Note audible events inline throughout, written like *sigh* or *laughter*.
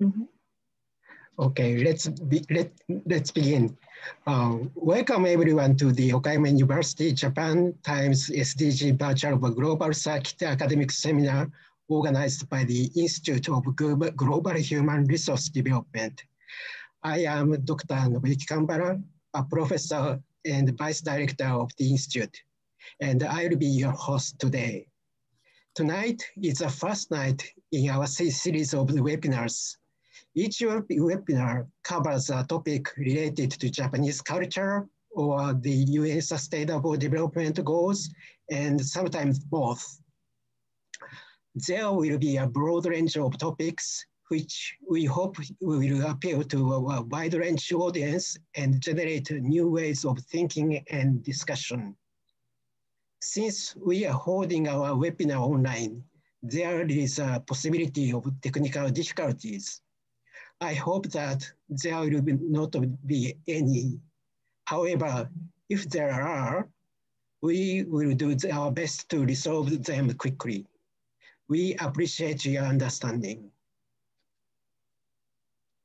Mm -hmm. Okay, let's be, let let's begin. Uh, welcome everyone to the Okayama University Japan Times SDG Virtual Global Circuit Academic Seminar organized by the Institute of Global Human Resource Development. I am Dr. Nobuyuki Kambara, a professor and vice director of the Institute, and I'll be your host today. Tonight is the first night in our series of webinars each webinar covers a topic related to Japanese culture or the UN Sustainable Development Goals, and sometimes both. There will be a broad range of topics which we hope will appeal to a wide range audience and generate new ways of thinking and discussion. Since we are holding our webinar online, there is a possibility of technical difficulties. I hope that there will be not be any. However, if there are, we will do our best to resolve them quickly. We appreciate your understanding.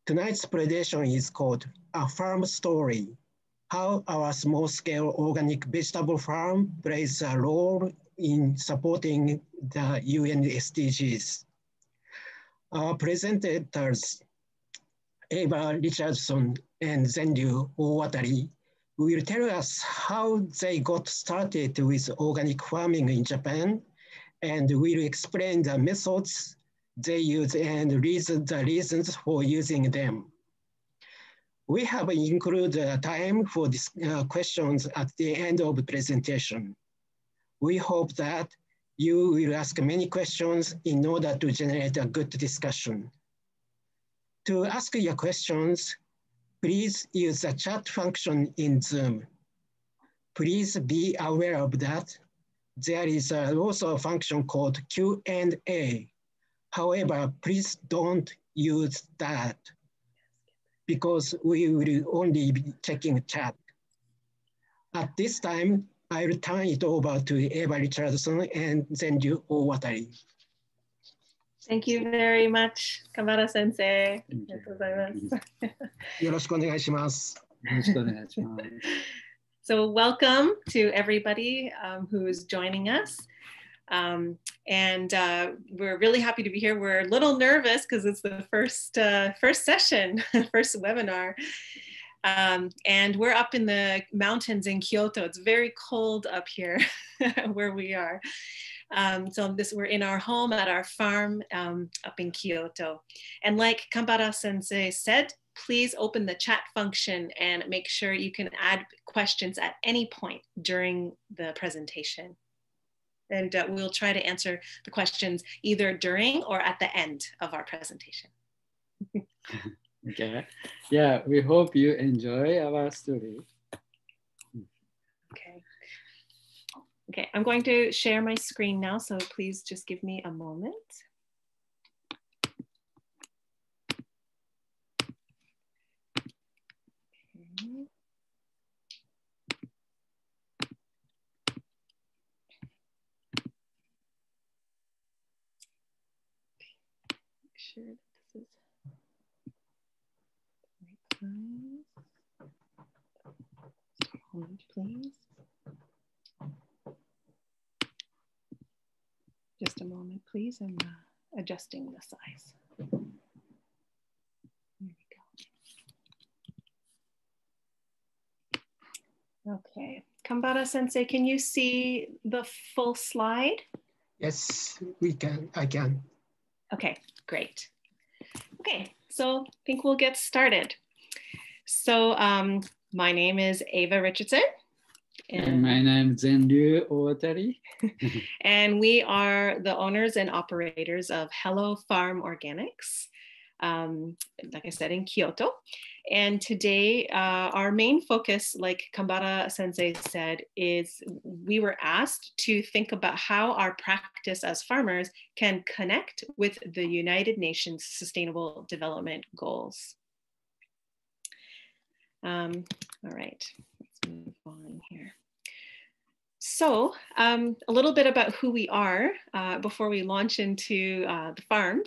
Tonight's presentation is called A Farm Story, how our small-scale organic vegetable farm plays a role in supporting the UN SDGs. Our presenters Eva Richardson and Zenryu Owatari will tell us how they got started with organic farming in Japan and will explain the methods they use and reason, the reasons for using them. We have included time for uh, questions at the end of the presentation. We hope that you will ask many questions in order to generate a good discussion. To ask your questions, please use the chat function in Zoom. Please be aware of that. There is also a function called Q&A. However, please don't use that because we will only be checking chat. At this time, I will turn it over to Eva Richardson and Zenryu Owatari. Thank you very much, Kambara sensei. *laughs* So welcome to everybody um, who is joining us. Um, and uh, we're really happy to be here. We're a little nervous because it's the first, uh, first session, *laughs* first webinar. Um, and we're up in the mountains in Kyoto. It's very cold up here *laughs* where we are. Um, so this, we're in our home at our farm um, up in Kyoto. And like Kambara sensei said, please open the chat function and make sure you can add questions at any point during the presentation. And uh, we'll try to answer the questions either during or at the end of our presentation. *laughs* okay. Yeah, we hope you enjoy our story. Okay, I'm going to share my screen now, so please just give me a moment. Make sure this is right size. Hold, please. Just a moment, please. I'm uh, adjusting the size. There we go. Okay, Kambara sensei, can you see the full slide? Yes, we can, I can. Okay, great. Okay, so I think we'll get started. So um, my name is Ava Richardson. And my name is Zenryu Owatari. *laughs* and we are the owners and operators of Hello Farm Organics, um, like I said, in Kyoto. And today, uh, our main focus, like Kambara sensei said, is we were asked to think about how our practice as farmers can connect with the United Nations Sustainable Development Goals. Um, all right, let's move on here. So um, a little bit about who we are uh, before we launch into uh, the farm.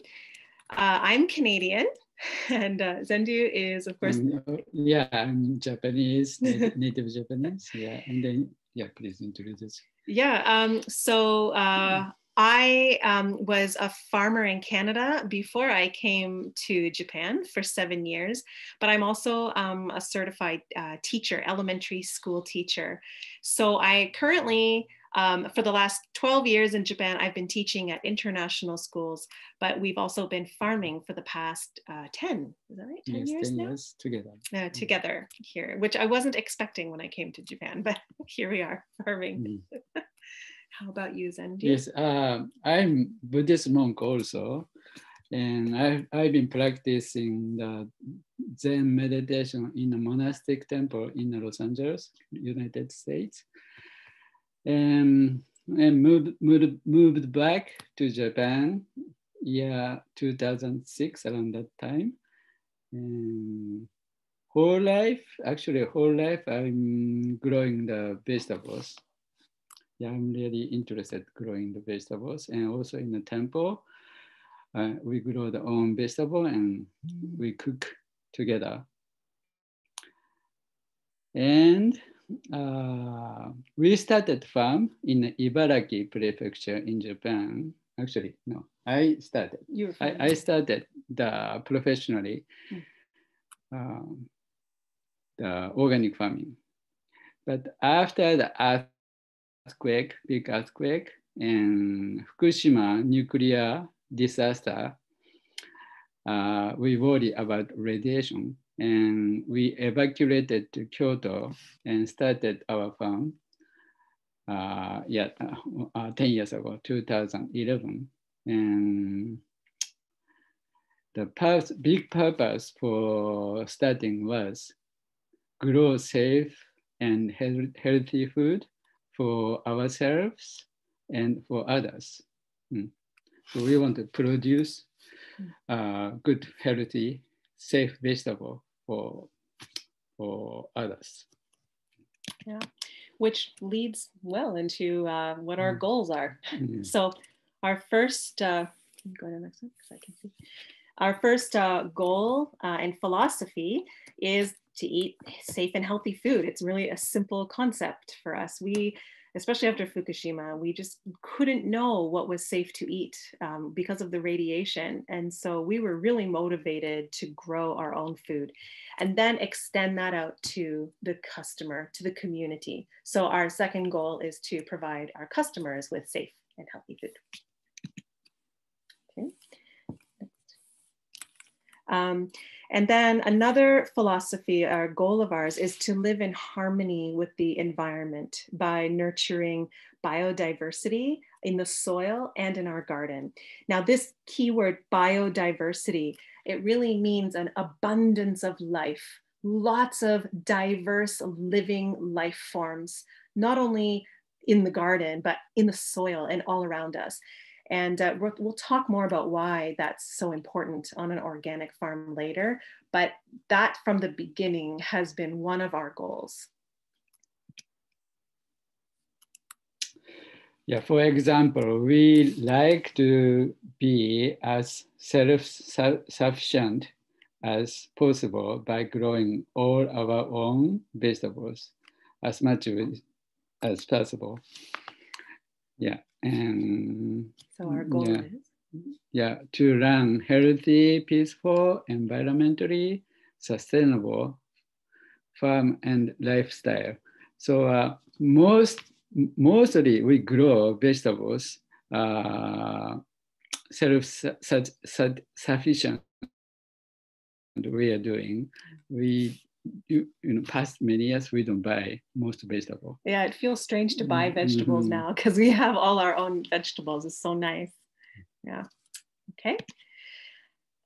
Uh, I'm Canadian *laughs* And uh, Zenryu is, of course. Um, yeah, I'm Japanese, *laughs* native, native Japanese. Yeah, and then, yeah, please introduce. Yeah, um, so uh, I um, was a farmer in Canada before I came to Japan for seven years, but I'm also um, a certified uh, teacher, elementary school teacher. So I currently, um, for the last 12 years in Japan, I've been teaching at international schools, but we've also been farming for the past uh, 10, is that right? 10 yes, years 10 now? years together. Uh, together here, which I wasn't expecting when I came to Japan, but *laughs* here we are farming. Mm. *laughs* How about you, Zen? Yes, uh, I'm Buddhist monk also, and I've, I've been practicing the Zen meditation in a monastic temple in Los Angeles, United States, and, and moved, moved, moved back to Japan, year 2006, around that time. And whole life, actually whole life, I'm growing the vegetables yeah, I'm really interested growing the vegetables and also in the temple, uh, we grow the own vegetable and we cook together. And uh, we started farm in Ibaraki prefecture in Japan. Actually, no, I started. I, I started the professionally Mm. um, the organic farming. But after the earthquake, big earthquake, and Fukushima nuclear disaster, uh, we worry about radiation. And we evacuated to Kyoto and started our farm. Uh, yeah, uh, uh, 10 years ago, 2011. And the purpose, big purpose for starting was grow safe and health- healthy food for ourselves and for others. Mm. So we want to produce uh, good, healthy, safe vegetable for, for others. Yeah, which leads well into uh, what our Mm. goals are. Mm. So, our first, uh, go to the next one because I can see. Our first uh, goal uh, and philosophy is to eat safe and healthy food. It's really a simple concept for us. We, especially after Fukushima, we just couldn't know what was safe to eat um, because of the radiation. And so we were really motivated to grow our own food and then extend that out to the customer, to the community. So our second goal is to provide our customers with safe and healthy food. Okay. Um, and then another philosophy, our goal of ours is to live in harmony with the environment by nurturing biodiversity in the soil and in our garden. Now, this keyword biodiversity, it really means an abundance of life, lots of diverse living life forms, not only in the garden, but in the soil and all around us. And uh, we'll, we'll talk more about why that's so important on an organic farm later. But that from the beginning has been one of our goals. Yeah, for example, we like to be as self-sufficient as possible by growing all our own vegetables as much as possible. Yeah, and So our goal Yeah. is yeah, to run healthy, peaceful, environmentally sustainable farm and lifestyle. So uh, most mostly we grow vegetables uh, self sufficient. We are doing we you, you know past many years we don't buy most vegetable. yeah, it feels strange to buy Mhm. vegetables now because we have all our own vegetables. It's so nice. Yeah. Okay.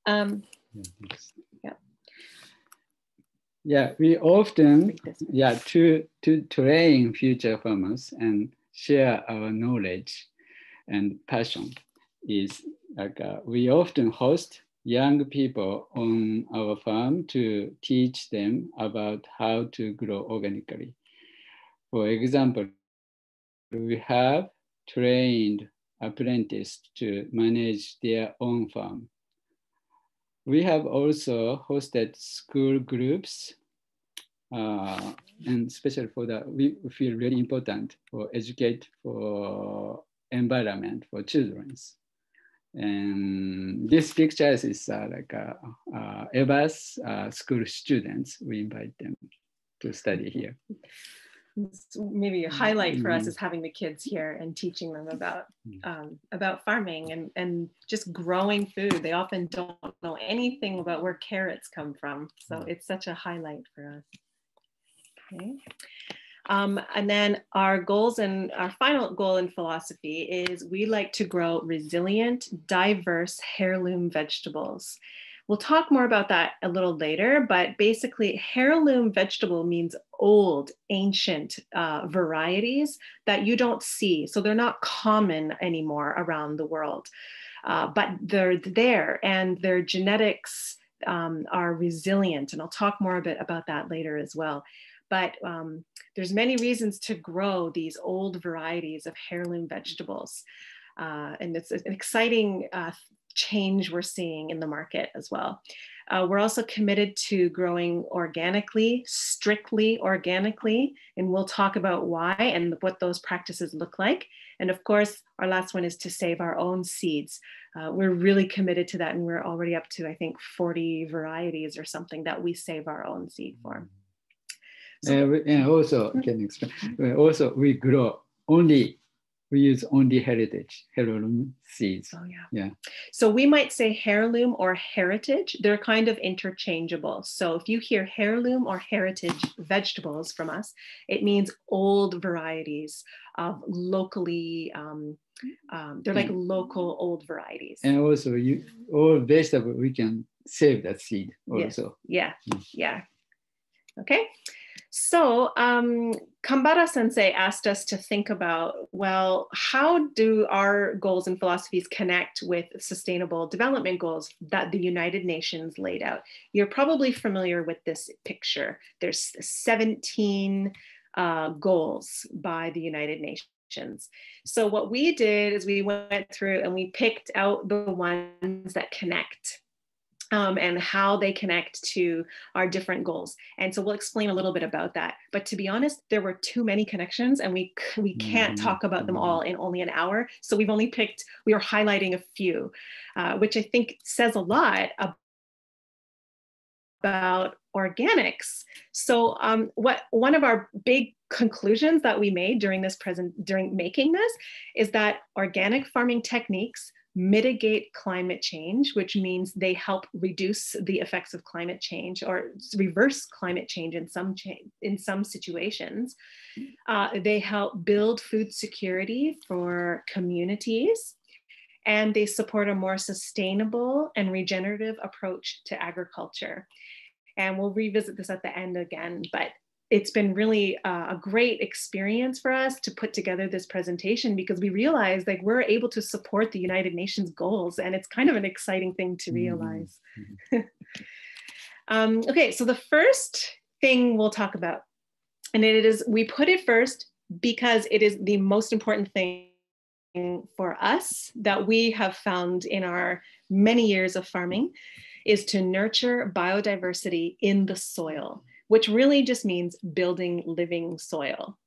Um, Yeah. Yeah. Yeah, we often read this one. yeah to to train future farmers and share our knowledge and passion is like uh, we often host young people on our farm to teach them about how to grow organically for example we have trained apprentices to manage their own farm we have also hosted school groups uh, and especially for that, we feel really important for educate for environment for children's. And this picture is uh, like uh, uh, Eva's uh, school students. We invite them to study here. Maybe a highlight for us mm-hmm. is having the kids here and teaching them about mm. um, about farming and, and just growing food. They often don't know anything about where carrots come from. So mm. it's such a highlight for us. Okay. Um, and then our goals and our final goal in philosophy is we like to grow resilient, diverse heirloom vegetables. We'll talk more about that a little later, but basically, heirloom vegetable means old, ancient uh, varieties that you don't see. So they're not common anymore around the world, uh, but they're there and their genetics um, are resilient. And I'll talk more a bit about that later as well but um, there's many reasons to grow these old varieties of heirloom vegetables. Uh, and it's an exciting uh, change we're seeing in the market as well. Uh, we're also committed to growing organically, strictly organically, and we'll talk about why and what those practices look like. And of course, our last one is to save our own seeds. Uh, we're really committed to that, and we're already up to, I think, 40 varieties or something that we save our own seed for. So, and also can explain. Also, we grow only we use only heritage heirloom seeds. Oh yeah. Yeah. So we might say heirloom or heritage. They're kind of interchangeable. So if you hear heirloom or heritage vegetables from us, it means old varieties of locally. Um, um, they're like local old varieties. And also, you all vegetable we can save that seed also. Yeah. Yeah. Mm. yeah. Okay. So um, Kambara sensei asked us to think about, well, how do our goals and philosophies connect with sustainable development goals that the United Nations laid out? You're probably familiar with this picture. There's 17 uh, goals by the United Nations. So what we did is we went through and we picked out the ones that connect um, and how they connect to our different goals. And so we'll explain a little bit about that. But to be honest, there were too many connections and we, we can't mm-hmm. talk about them all in only an hour. So we've only picked, we are highlighting a few, uh, which I think says a lot about organics. So um, what one of our big conclusions that we made during this present during making this is that organic farming techniques mitigate climate change, which means they help reduce the effects of climate change or reverse climate change in some cha- in some situations. Uh, they help build food security for communities, and they support a more sustainable and regenerative approach to agriculture. And we'll revisit this at the end again, but it's been really uh, a great experience for us to put together this presentation because we realized like we're able to support the United Nations goals and it's kind of an exciting thing to mm-hmm. realize. Mm-hmm. *laughs* um, okay, so the first thing we'll talk about, and it is we put it first because it is the most important thing for us that we have found in our many years of farming is to nurture biodiversity in the soil which really just means building living soil.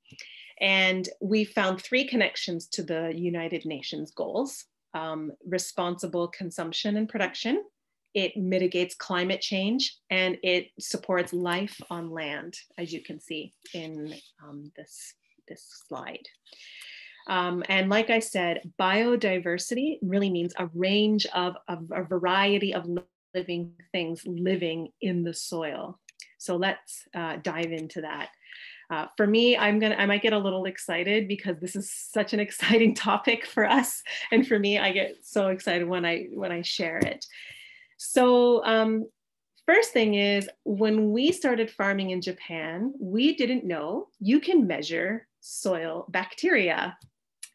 And we found three connections to the United Nations goals um, responsible consumption and production, it mitigates climate change, and it supports life on land, as you can see in um, this, this slide. Um, and like I said, biodiversity really means a range of, of a variety of living things living in the soil. So let's uh, dive into that. Uh, for me, I'm gonna, I might get a little excited because this is such an *laughs* exciting topic for us. And for me, I get so excited when I, when I share it. So um, first thing is when we started farming in Japan, we didn't know you can measure soil bacteria.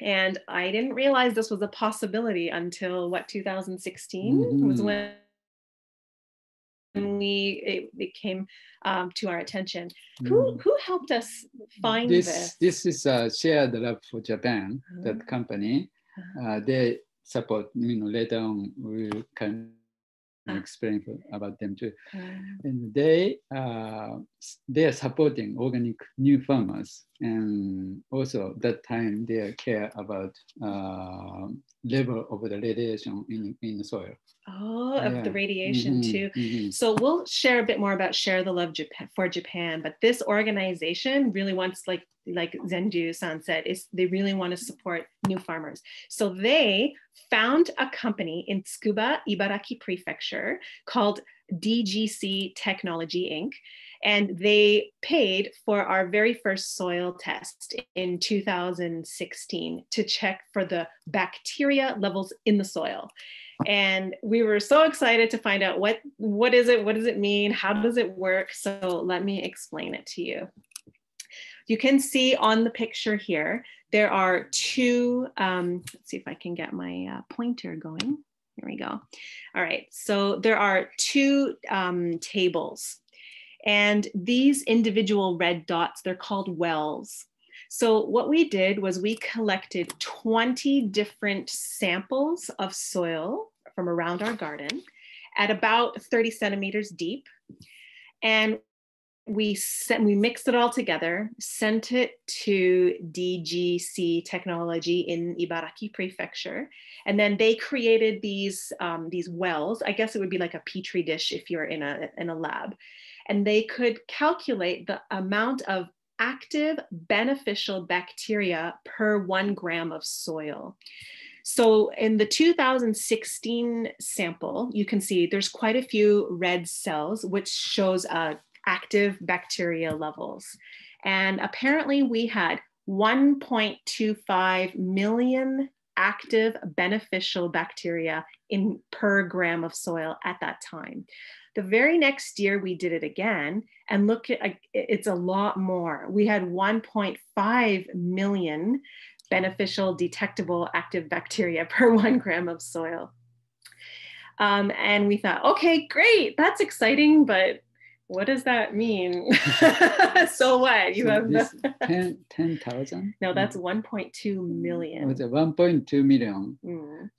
And I didn't realize this was a possibility until what, 2016 mm-hmm. was when we it, it came um, to our attention. Who who helped us find this? This, this is a shared lab for Japan. Uh-huh. That company, uh-huh. uh, they support. You know, later on we can Ah. explain about them too. And they uh, they are supporting organic new farmers, and also that time they care about uh, level of the radiation in in the soil. oh, of the Yeah. radiation Mhm, too. mhm. So we'll share a bit more about Share the Love Japan for Japan, but this organization really wants, like like Zenryu-san said, is they really want to support new farmers. So they found a company in Tsukuba, Ibaraki Prefecture called DGC Technology Inc. And they paid for our very first soil test in 2016 to check for the bacteria levels in the soil. And we were so excited to find out what what is it what does it mean how does it work? So let me explain it to you. You can see on the picture here there are two um, let's see if i can get my uh, pointer going. Here we go. All right so there are two um, tables and these individual red dots they're called wells so what we did was we collected 20 different samples of soil from around our garden at about 30 centimeters deep. And we sent, we mixed it all together, sent it to DGC Technology in Ibaraki Prefecture, and then they created these um, these wells. I guess it would be like a petri dish if you're in a in a lab, and they could calculate the amount of active beneficial bacteria per one gram of soil. So in the 2016 sample, you can see there's quite a few red cells, which shows uh, active bacteria levels. And apparently we had 1.25 million active beneficial bacteria in per gram of soil at that time. The very next year, we did it again, and look at it's a lot more. We had 1.5 million beneficial detectable active bacteria *laughs* per one gram of soil. Um, and we thought, okay, great, that's exciting, but what does that mean? *laughs* so what? You So have this the, *laughs* 10 10,000? no, that's 1.2 million. Was it 1.2 million? Mm.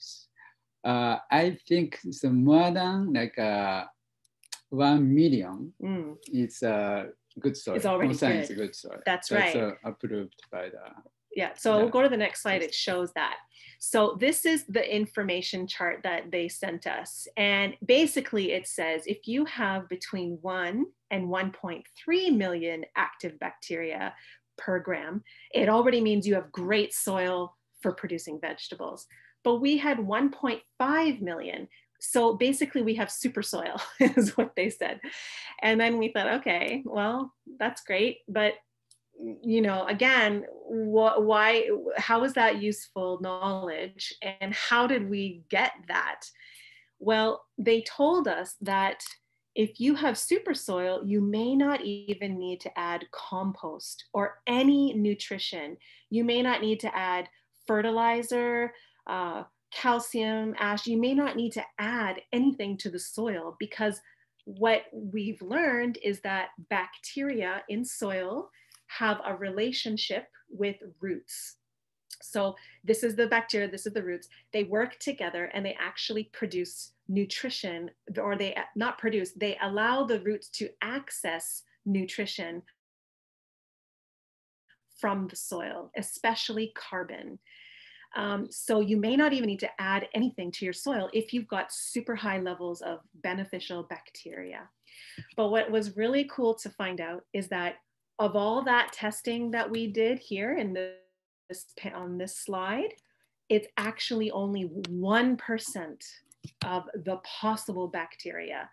Uh, I think so more than like uh, 1 million Mm. is uh, good story. It's already good. good soil. That's right. uh, approved by the Yeah, so Yeah. we'll go to the next slide. It shows that. So this is the information chart that they sent us. And basically it says if you have between 1 and 1.3 million active bacteria per gram, it already means you have great soil for producing vegetables. But we had 1.5 million. So basically we have super soil *laughs* is what they said. And then we thought, okay, well, that's great, but you know again wh- why how is that useful knowledge and how did we get that? Well they told us that if you have super soil you may not even need to add compost or any nutrition. You may not need to add fertilizer uh, calcium ash. You may not need to add anything to the soil because what we've learned is that bacteria in soil have a relationship with roots. So this is the bacteria, this is the roots. They work together and they actually produce nutrition, or they not produce, they allow the roots to access nutrition from the soil, especially carbon. Um, so you may not even need to add anything to your soil if you've got super high levels of beneficial bacteria. But what was really cool to find out is that of all that testing that we did here in this on this slide, it's actually only 1% of the possible bacteria.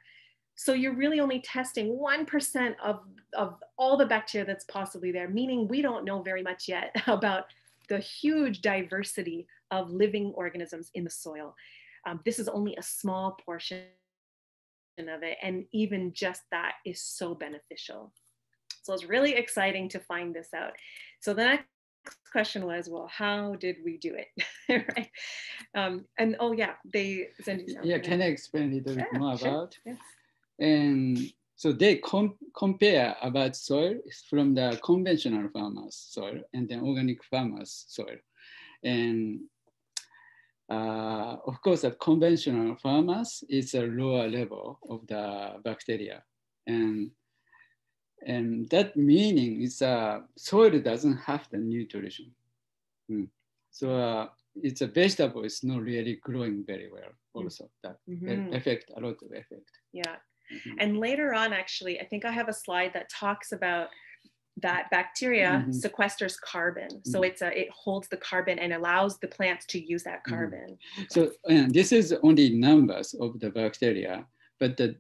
So you're really only testing 1% of, of all the bacteria that's possibly there, meaning we don't know very much yet *laughs* about the huge diversity of living organisms in the soil. Um, this is only a small portion of it. And even just that is so beneficial. So it's really exciting to find this out. So the next question was, well, how did we do it? *laughs* right? Um, and oh yeah, they send you Yeah, can I explain a little bit Yeah, more sure. about? Yes. And so they com- compare about soil from the conventional farmers soil and then organic farmers soil. And uh, of course, the conventional farmers is a lower level of the bacteria. And, and that meaning is uh, soil doesn't have the nutrition. Mm. So uh, it's a vegetable is not really growing very well also that Mhm. affect a lot of effect. Yeah. Mhm. And later on, actually, I think I have a slide that talks about that bacteria Mhm. sequesters carbon. So Mhm. it's a, it holds the carbon and allows the plants to use that Mhm. carbon. So uh, this is only numbers of the bacteria, but the,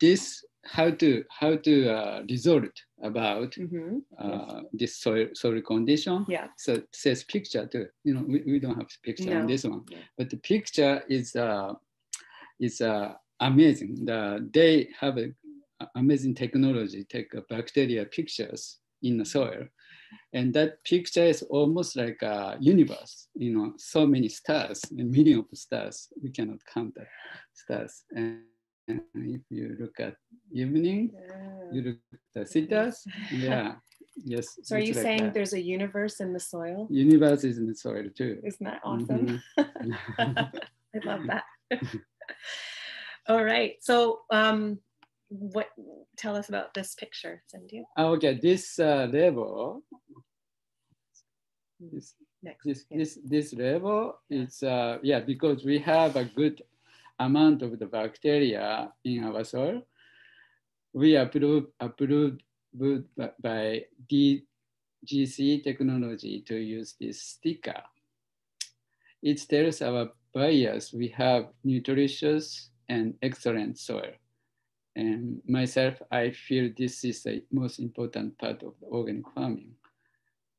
this how to how to uh, result about Mhm. uh, this soil soil condition. Yeah. So it says picture too. You know, we, we don't have picture on this one, Yeah. but the picture is uh, is uh, amazing. The, they have a amazing technology. Take bacteria pictures in the soil, and that picture is almost like a universe. You know, so many stars, a million of stars. We cannot count the stars. And, and if you look at evening, Yeah. you look at the stars. *laughs* Yeah. Yes. So are you like saying that. there's a universe in the soil? universe is in the soil too? Isn't that awesome? Mhm. *laughs* *laughs* I love that. All right. So um what tell us about this picture, Zenryu. okay, this uh, level, this Next. this yeah. this this level is uh, yeah because we have a good amount of the bacteria in our soil. We approve approved by- DGC technology to use this sticker. It tells our buyers we have nutritious and excellent soil. And myself, I feel this is the most important part of organic farming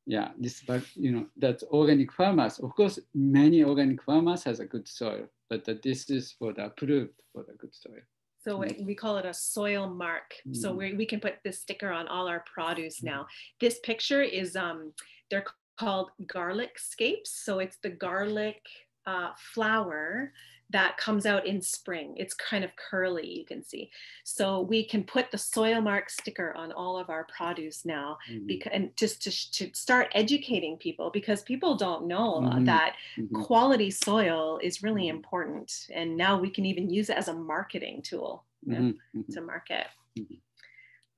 yeah, this, but you know, that's organic farmers. Of course, many organic farmers has a good soil, but that this is for the approved for the good soil. So we- call it a soil mark. So Mhm. we, we can put this sticker on all our produce now. This picture is, um, they're called garlic scapes. So it's the garlic uh, flower that comes out in spring. It's kind of curly, you can see. So we can put the soil mark sticker on all of our produce now Mhm, because, and just to, to start educating people because people don't know Mhm. that mhm. quality soil is really Mhm. important and now we can even use it as a marketing tool yeah, Mhm, mhm. to market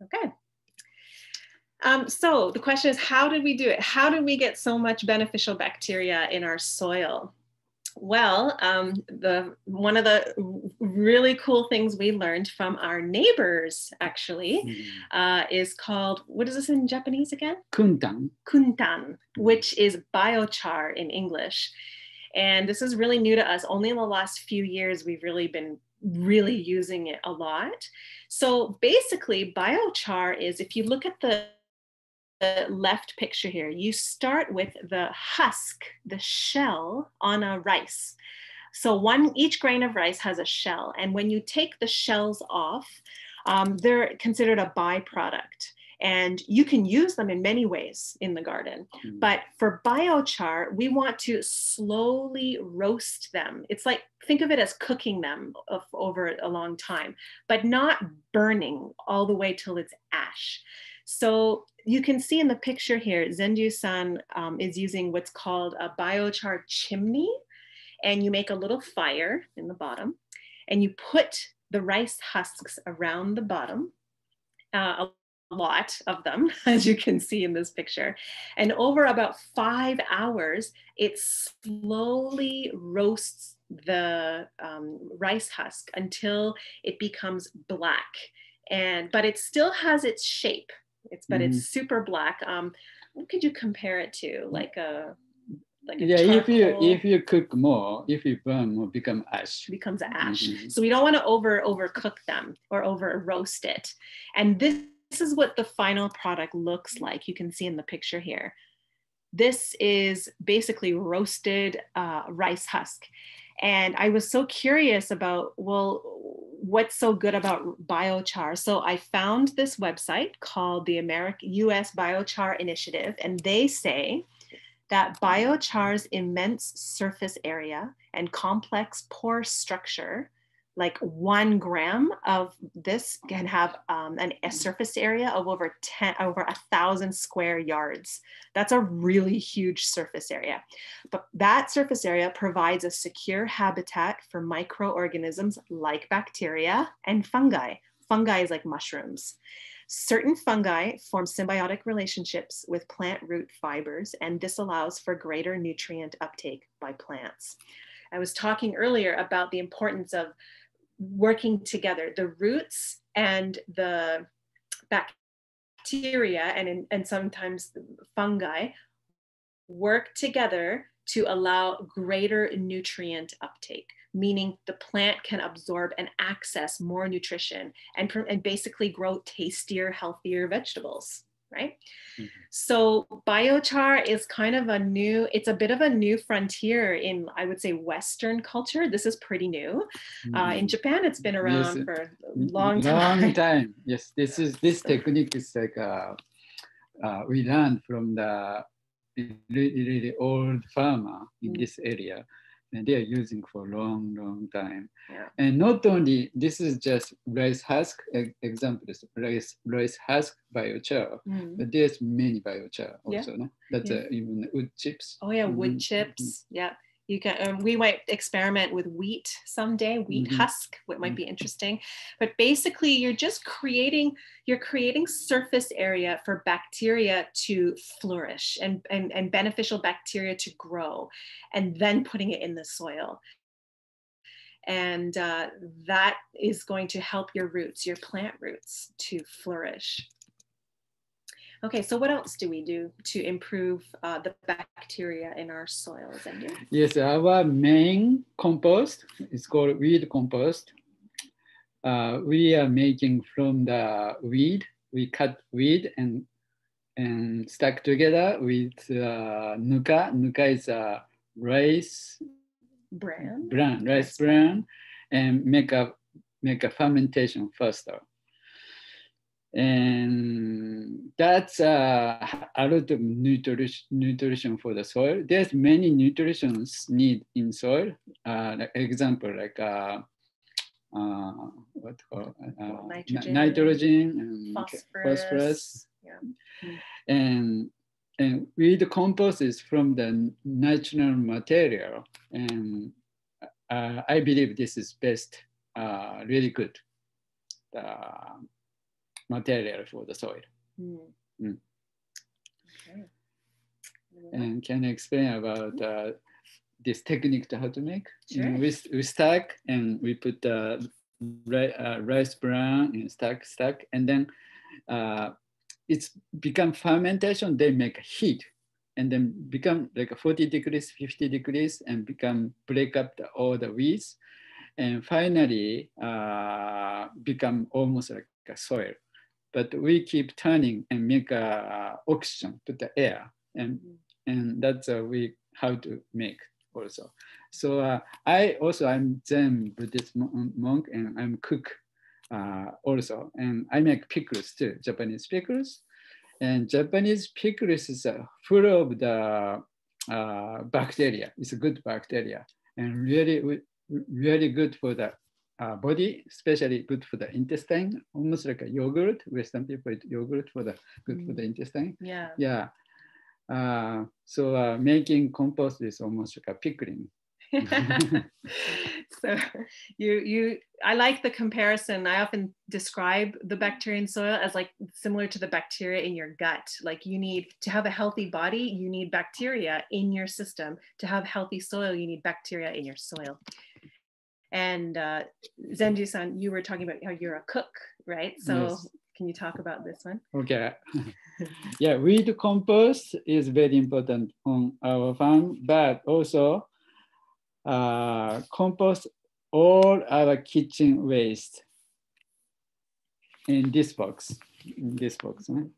okay um, so the question is how did we do it how did we get so much beneficial bacteria in our soil well um, the one of the really cool things we learned from our neighbors actually Mhm. uh, is called what is this in japanese again Kuntan. kuntan, which is biochar in English. And this is really new to us. Only in the last few years, we've really been really using it a lot. So basically, biochar is if you look at the, the left picture here, you start with the husk, the shell on a rice. So one each grain of rice has a shell, and when you take the shells off, um, they're considered a byproduct. And you can use them in many ways in the garden. Mhm. But for biochar, we want to slowly roast them. It's like, think of it as cooking them over a long time, but not burning all the way till it's ash. So you can see in the picture here, Zenryu-san um, is using what's called a biochar chimney. And you make a little fire in the bottom and you put the rice husks around the bottom. Uh, a lot of them, *laughs* as you can see in this picture. And over about five hours, it slowly roasts the um, rice husk until it becomes black. And but it still has its shape. It's but it's super black. Um, what could you compare it to? Like a like a Yeah, if you if you cook more, if you burn more, become ash. becomes ash. Mhm. So we don't want to over overcook them or over roast it. And this, this is what the final product looks like. You can see in the picture here. This is basically roasted uh, rice husk. And I was so curious about, well, what's so good about biochar? So I found this website called the American US Biochar Initiative, and they say that biochar's immense surface area and complex pore structure like one gram of this can have um, an, a surface area of over 10 over a thousand square yards. That's a really huge surface area. But that surface area provides a secure habitat for microorganisms like bacteria and fungi. Fungi is like mushrooms. Certain fungi form symbiotic relationships with plant root fibers and this allows for greater nutrient uptake by plants. I was talking earlier about the importance of working together, the roots and the bacteria and, in, and sometimes fungi work together to allow greater nutrient uptake, meaning the plant can absorb and access more nutrition and, and basically grow tastier, healthier vegetables right? Mm-hmm. So biochar is kind of a new, it's a bit of a new frontier in, I would say, Western culture. This is pretty new. Mm-hmm. Uh, in mm-hmm. Japan, it's been around yes, for a long time. Long time. Yes, this is this technique is like uh, uh, we learned from the really, really old farmer in mm-hmm. this area and they are using for a long, long time. Yeah. And not only, this is just rice husk example, is rice, rice husk biochar, mm. but there's many biochar also, yeah. no? That's yeah. uh, even wood chips. Oh yeah, wood mm -hmm. chips, mm -hmm. yeah you can um, we might experiment with wheat someday wheat mm-hmm. husk what might be mm-hmm. interesting but basically you're just creating you're creating surface area for bacteria to flourish and, and, and beneficial bacteria to grow and then putting it in the soil and uh, that is going to help your roots your plant roots to flourish Okay, so what else do we do to improve uh, the bacteria in our soils? Andrew? Yes, our main compost is called weed compost. Uh, we are making from the weed. We cut weed and and stuck together with uh, nuka. Nuka is a rice bran, bran rice bran, and make a make a fermentation faster and that's uh, a lot of nutrition, nutrition for the soil. There's many nutritions need in soil. Uh, like example, like uh, uh, what called, uh, nitrogen, nitrogen and phosphorus. phosphorus. Yeah. And and weed compost is from the natural material, and uh, I believe this is best, uh, really good. Material for the soil. Mm. Mm. Okay. And can you explain about uh, this technique to how to make? Sure. we, we stack and we put uh, rice bran and stack, stack, and then uh, it's become fermentation, they make heat and then become like 40 degrees, 50 degrees and become break up the, all the weeds and finally uh, become almost like a soil but we keep turning and make uh, oxygen to the air. And and that's uh, we how to make also. So uh, i also i'm zen buddhist monk and i'm cook uh, also. And i make pickles too japanese pickles. And japanese pickles is uh, full of the uh, bacteria. It's a good bacteria. And really really good for the uh, body, especially good for the intestine, almost like a yogurt. Western people eat yogurt for the good mm. for the mm. intestine. Yeah. Yeah. Uh, so uh, making compost is almost like a pickling. *laughs* so you you I like the comparison. I often describe the bacteria in soil as like similar to the bacteria in your gut. Like you need to have a healthy body, you need bacteria in your system. To have healthy soil, you need bacteria in your soil. And uh, Zenryu-san, you were talking about how you're a cook, right? So yes. can you talk about this one? Okay. *laughs* yeah, weed compost is very important on our farm, but also uh, compost all our kitchen waste in this box. In this box, right?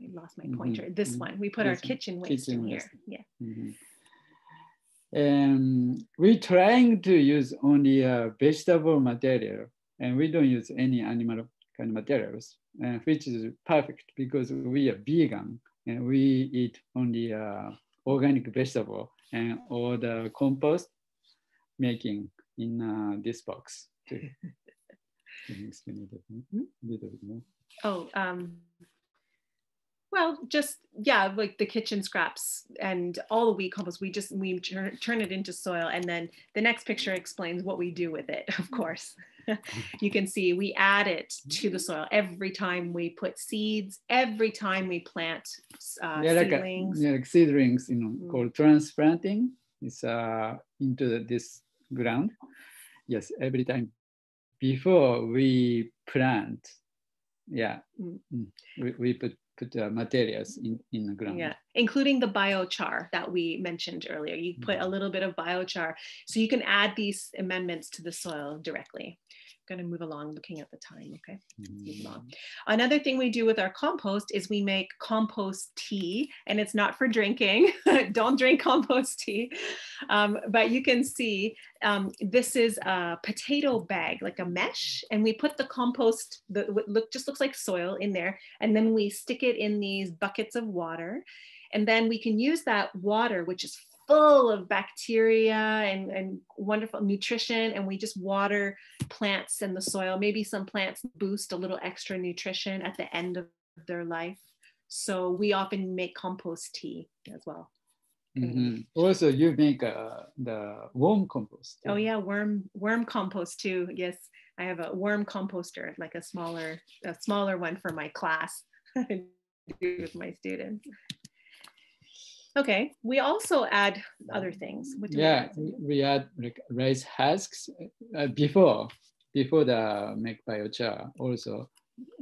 I lost my pointer. Mm -hmm. This one, we put this our kitchen waste kitchen in waste. here. Yeah. Mm -hmm. And we're trying to use only a vegetable material and we don't use any animal kind of materials, and which is perfect because we are vegan and we eat only uh, organic vegetable and all the compost making in uh, this box too. *laughs* Can you explain a little bit more? Oh, um, well, just yeah, like the kitchen scraps and all the wheat compost. We just we turn, turn it into soil, and then the next picture explains what we do with it. *laughs* Of course, *laughs* you can see we add it to the soil every time we put seeds. Every time we plant uh, yeah, like seedlings. A, yeah, like seedlings, you know, Mm. called transplanting. Is uh, into the, this ground. Yes, every time before we plant, yeah, Mm. mm, we, we put put uh, materials in in the ground. Yeah, including the biochar that we mentioned earlier. You put a little bit of biochar, so you can add these amendments to the soil directly. Going to move along looking at the time, okay? along. Another thing we do with our compost is we make compost tea, and it's not for drinking. *laughs* Don't drink compost tea. Um, but you can see um, this is a potato bag, like a mesh, and we put the compost, the what look just looks like soil in there, and then we stick it in these buckets of water, and then we can use that water, which is full of bacteria and, and wonderful nutrition and we just water plants in the soil. Maybe some plants boost a little extra nutrition at the end of their life. So we often make compost tea as well. Mhm. Also, you make uh, the worm compost. oh yeah worm worm compost too. Yes i have a worm composter like a smaller a smaller one for my class *laughs* with my students okay we also add other things do we Yeah, add? we add like rice husks uh, before before the make biochar. Also,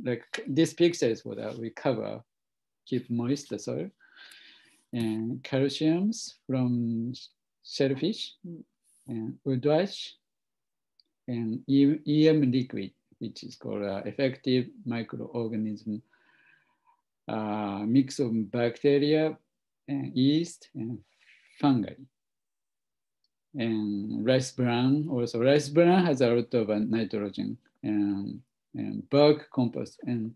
like this picture is what uh, we cover, keep moist the soil, and calciums from shellfish, Mm. and wood ash, and EM liquid, which is called uh, effective microorganism uh, mix of bacteria and yeast and fungi and rice bran also rice bran has a lot of uh, nitrogen and, and bug compost and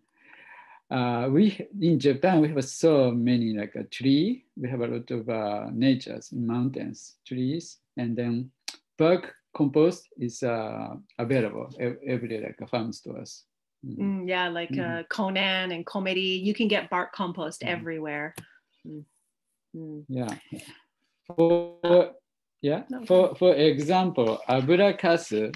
uh, we in Japan we have so many like a tree we have a lot of uh, natures in mountains trees and then bug compost is uh, available ev- every like a farm stores Mm. Mm, yeah, like Mhm. uh, Conan and Komeri. You can get bark compost Mhm. everywhere. Mm. Yeah. For yeah, No, for for example, aburakasu.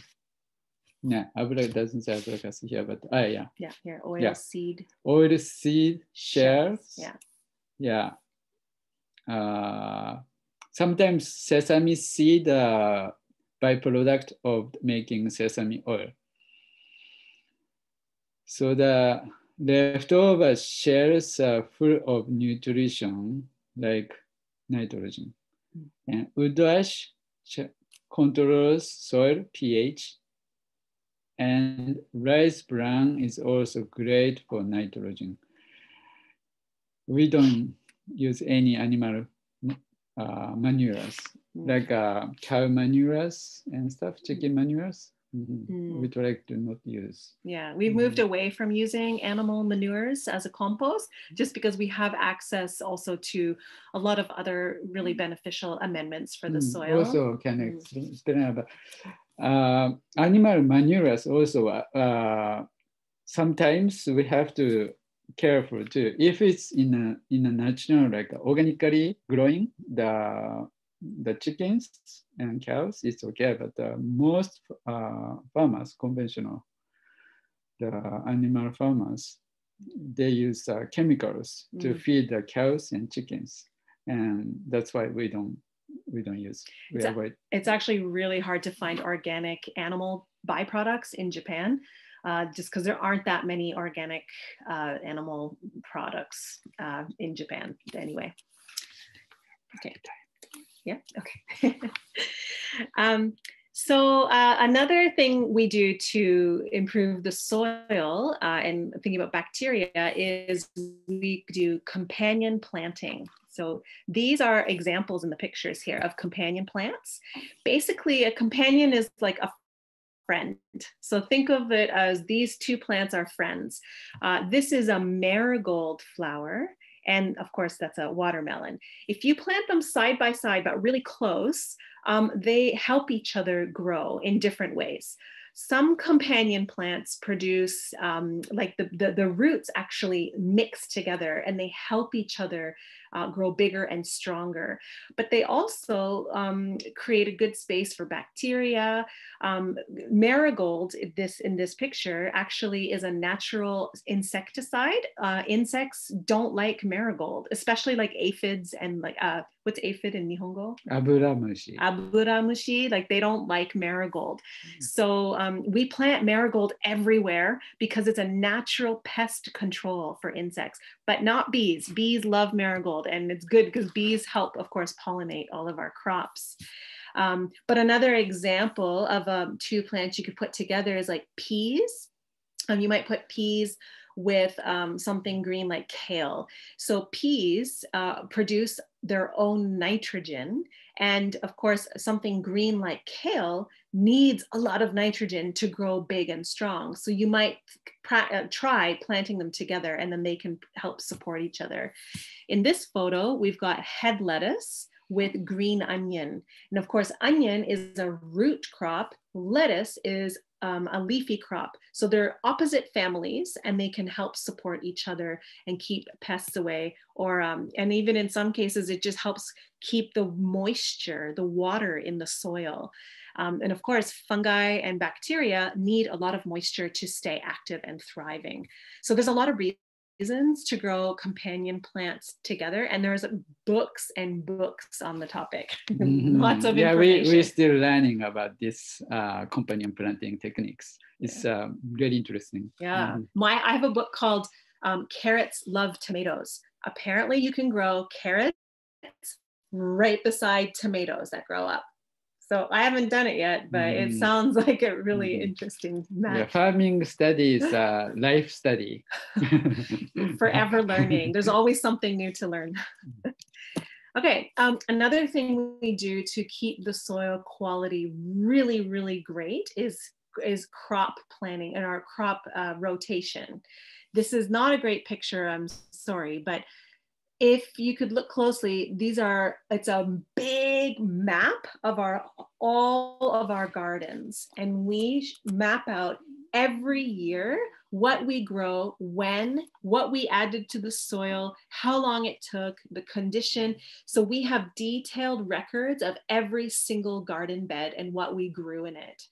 Yeah, abura doesn't say aburakasu here, but ah yeah, Yeah, here, oil Yeah. seed. oil seed shells. Yeah. Yeah. Uh, sometimes sesame seed uh, byproduct of making sesame oil. So the leftover shells are full of nutrition like nitrogen. Mm. And wood ash controls soil pH. And rice bran is also great for nitrogen. We don't use any animal uh, manures Mm. like uh, cow manures and stuff, chicken manures. Mhm. Mm. We try to not use. Yeah, we've Mm-hmm. moved away from using animal manures as a compost just because we have access also to a lot of other really beneficial amendments for the Mm, soil. Also, can Mm. explain, explain about uh, animal manures. Also, uh, sometimes we have to careful too. If it's in a in a natural like organically growing the the chickens and cows, it's okay. But uh, most uh, farmers, conventional, the animal farmers, they use uh, chemicals to Mm. feed the cows and chickens, and that's why we don't we don't use. We It's avoid. it's actually really hard to find organic animal byproducts in Japan, uh, just because there aren't that many organic uh, animal products uh, in Japan anyway. Okay. Yeah, okay. *laughs* um, so uh, another thing we do to improve the soil uh, and thinking about bacteria is we do companion planting. So these are examples in the pictures here of companion plants. Basically, a companion is like a friend. So think of it as these two plants are friends. Uh, this is a marigold flower. And of course, that's a watermelon. If you plant them side by side, but really close, um, they help each other grow in different ways. Some companion plants produce, um, like the, the, the, roots actually mix together and they help each other uh, grow bigger and stronger. But they also um, create a good space for bacteria. Um, marigold, this in this picture, actually is a natural insecticide. Uh, insects don't like marigold, especially like aphids and like uh, what's aphid in Nihongo? Aburamushi. Aburamushi, like they don't like marigold. Mm. So um, we plant marigold everywhere because it's a natural pest control for insects, but not bees. Bees love marigold and it's good because bees help, of course, pollinate all of our crops. Um, but another example of um, two plants you could put together is like peas. Um, you might put peas with um, something green like kale. So peas uh, produce their own nitrogen. And of course, something green like kale needs a lot of nitrogen to grow big and strong. So you might uh, try planting them together and then they can help support each other. In this photo, we've got head lettuce with green onion. And of course, onion is a root crop. Lettuce is um, a leafy crop. So they're opposite families and they can help support each other and keep pests away. Or, um, and even in some cases, it just helps keep the moisture, the water in the soil. Um, and of course, fungi and bacteria need a lot of moisture to stay active and thriving. So there's a lot of reasons to grow companion plants together and there's books and books on the topic. *laughs* Mm-hmm. lots of yeah we, we're still learning about this uh, companion planting techniques. It's yeah. uh, really interesting. Yeah. Mm-hmm. my i have a book called um, carrots love tomatoes. Apparently you can grow carrots right beside tomatoes that grow up so I haven't done it yet, but mm. it sounds *laughs* like a really mm. interesting match. Yeah, farming study is a *laughs* life study. *laughs* Forever learning. There's always something new to learn. okay, um, another thing we do to keep the soil quality really, really great is, is crop planning and our crop uh, rotation. This is not a great picture, I'm sorry, but if you could look closely, these are, it's a big map of our, all of our gardens. And we map out every year what we grow, when, what we added to the soil, how long it took, the condition. So we have detailed records of every single garden bed and what we grew in it.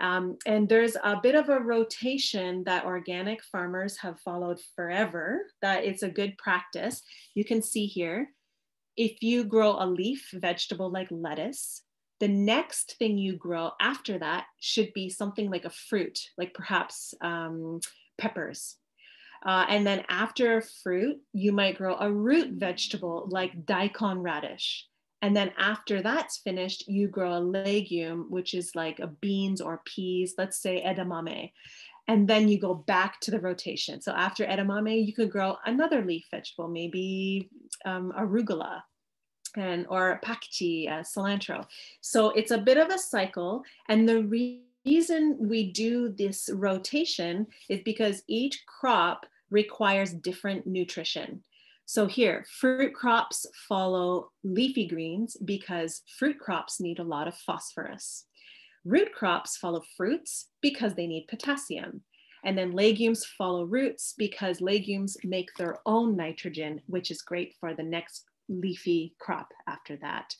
Um, and there's a bit of a rotation that organic farmers have followed forever, that it's a good practice. You can see here, if you grow a leaf vegetable like lettuce, the next thing you grow after that should be something like a fruit, like perhaps um, peppers. Uh, and then after fruit, you might grow a root vegetable like daikon radish. And then after that's finished, you grow a legume, which is like a beans or peas, let's say edamame. And then you go back to the rotation. So after edamame, you could grow another leaf vegetable, maybe um, arugula and or pakuchi, uh, cilantro. So it's a bit of a cycle. And the reason we do this rotation is because each crop requires different nutrition. So here, fruit crops follow leafy greens because fruit crops need a lot of phosphorus. Root crops follow fruits because they need potassium. And then legumes follow roots because legumes make their own nitrogen, which is great for the next leafy crop after that.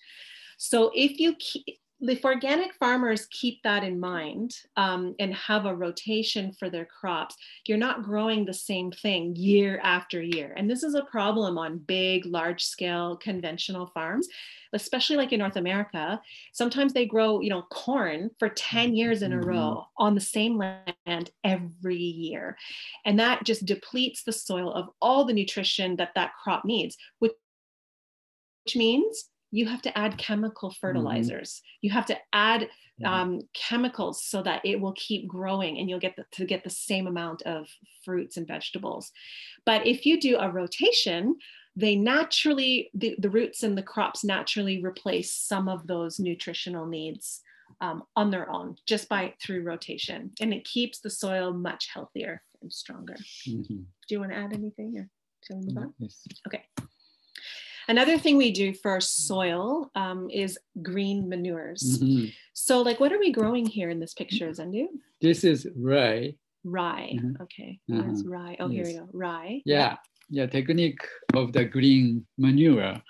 So if you keep, if organic farmers keep that in mind um, and have a rotation for their crops, you're not growing the same thing year after year. And this is a problem on big, large scale conventional farms, especially like in North America. Sometimes they grow, you know, corn for 10 years in a mm-hmm. row on the same land every year. And that just depletes the soil of all the nutrition that that crop needs, which means you have to add chemical mm-hmm. fertilizers. Mm-hmm. You have to add um, chemicals so that it will keep growing and you'll get the, to get the same amount of fruits and vegetables. But if you do a rotation, they naturally, the, the roots and the crops naturally replace some of those nutritional needs um, on their own just by through rotation. And it keeps the soil much healthier and stronger. Mm-hmm. Do you want to add anything or shall we move on? Yes. Okay. Another thing we do for soil um, is green manures. Mhm. So, like, what are we growing here in this picture, Zenryu? This is rye. Rye. Mhm. Okay. Uh-huh. rye? Oh, here we go. Rye. Yeah, yeah. Technique of the green manure.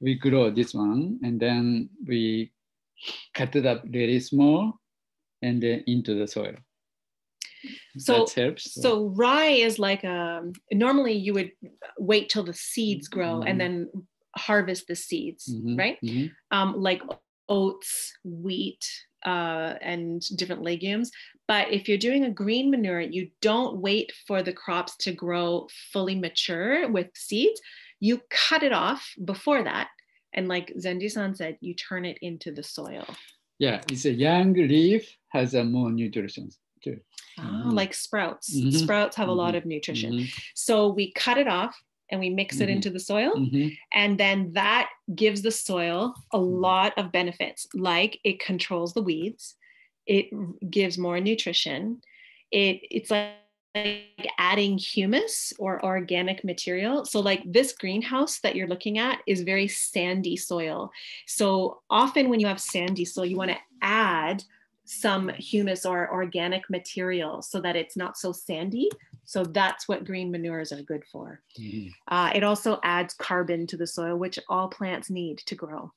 We grow this one, and then we cut it up really small, and then into the soil. So- helps. So rye is like um normally you would wait till the seeds grow Mhm. and then harvest the seeds, Mhm, right? mhm. Um, like oats, wheat, uh, and different legumes. But if you're doing a green manure, you don't wait for the crops to grow fully mature with seeds. You cut it off before that. And like Zenryu-san said, you turn it into the soil. Yeah, it's a young leaf has a more nutrition too. Ah, Mhm. like sprouts. Mhm. Sprouts have a lot Mhm. of nutrition. Mhm, So we cut it off and we mix it Mhm. into the soil. mhm, And then that gives the soil a lot of benefits, like it controls the weeds, it gives more nutrition, it, it's like, like adding humus or organic material. So, like this greenhouse that you're looking at is very sandy soil. So, often when you have sandy soil, you want to add some humus or organic material so that it's not so sandy. So, that's what green manures are good for. mhm, Uh, it also adds carbon to the soil, which all plants need to grow.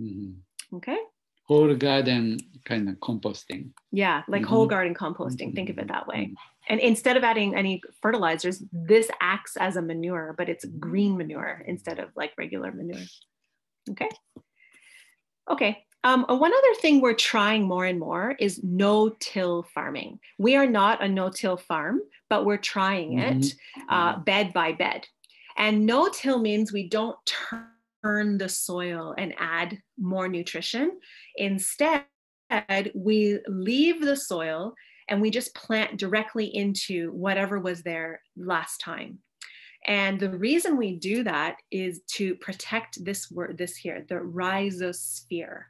mhm. Okay. Whole garden kind of composting. Yeah, like whole Mhm. garden composting. Think of it that way. Mhm. And instead of adding any fertilizers, this acts as a manure, but it's green manure instead of like regular manure. Okay. Okay. Um, uh, one other thing we're trying more and more is no-till farming. We are not a no-till farm, but we're trying it uh, bed by bed. And no-till means we don't turn the soil and add more nutrition. Instead, we leave the soil and we just plant directly into whatever was there last time. And the reason we do that is to protect this word, this here, the rhizosphere.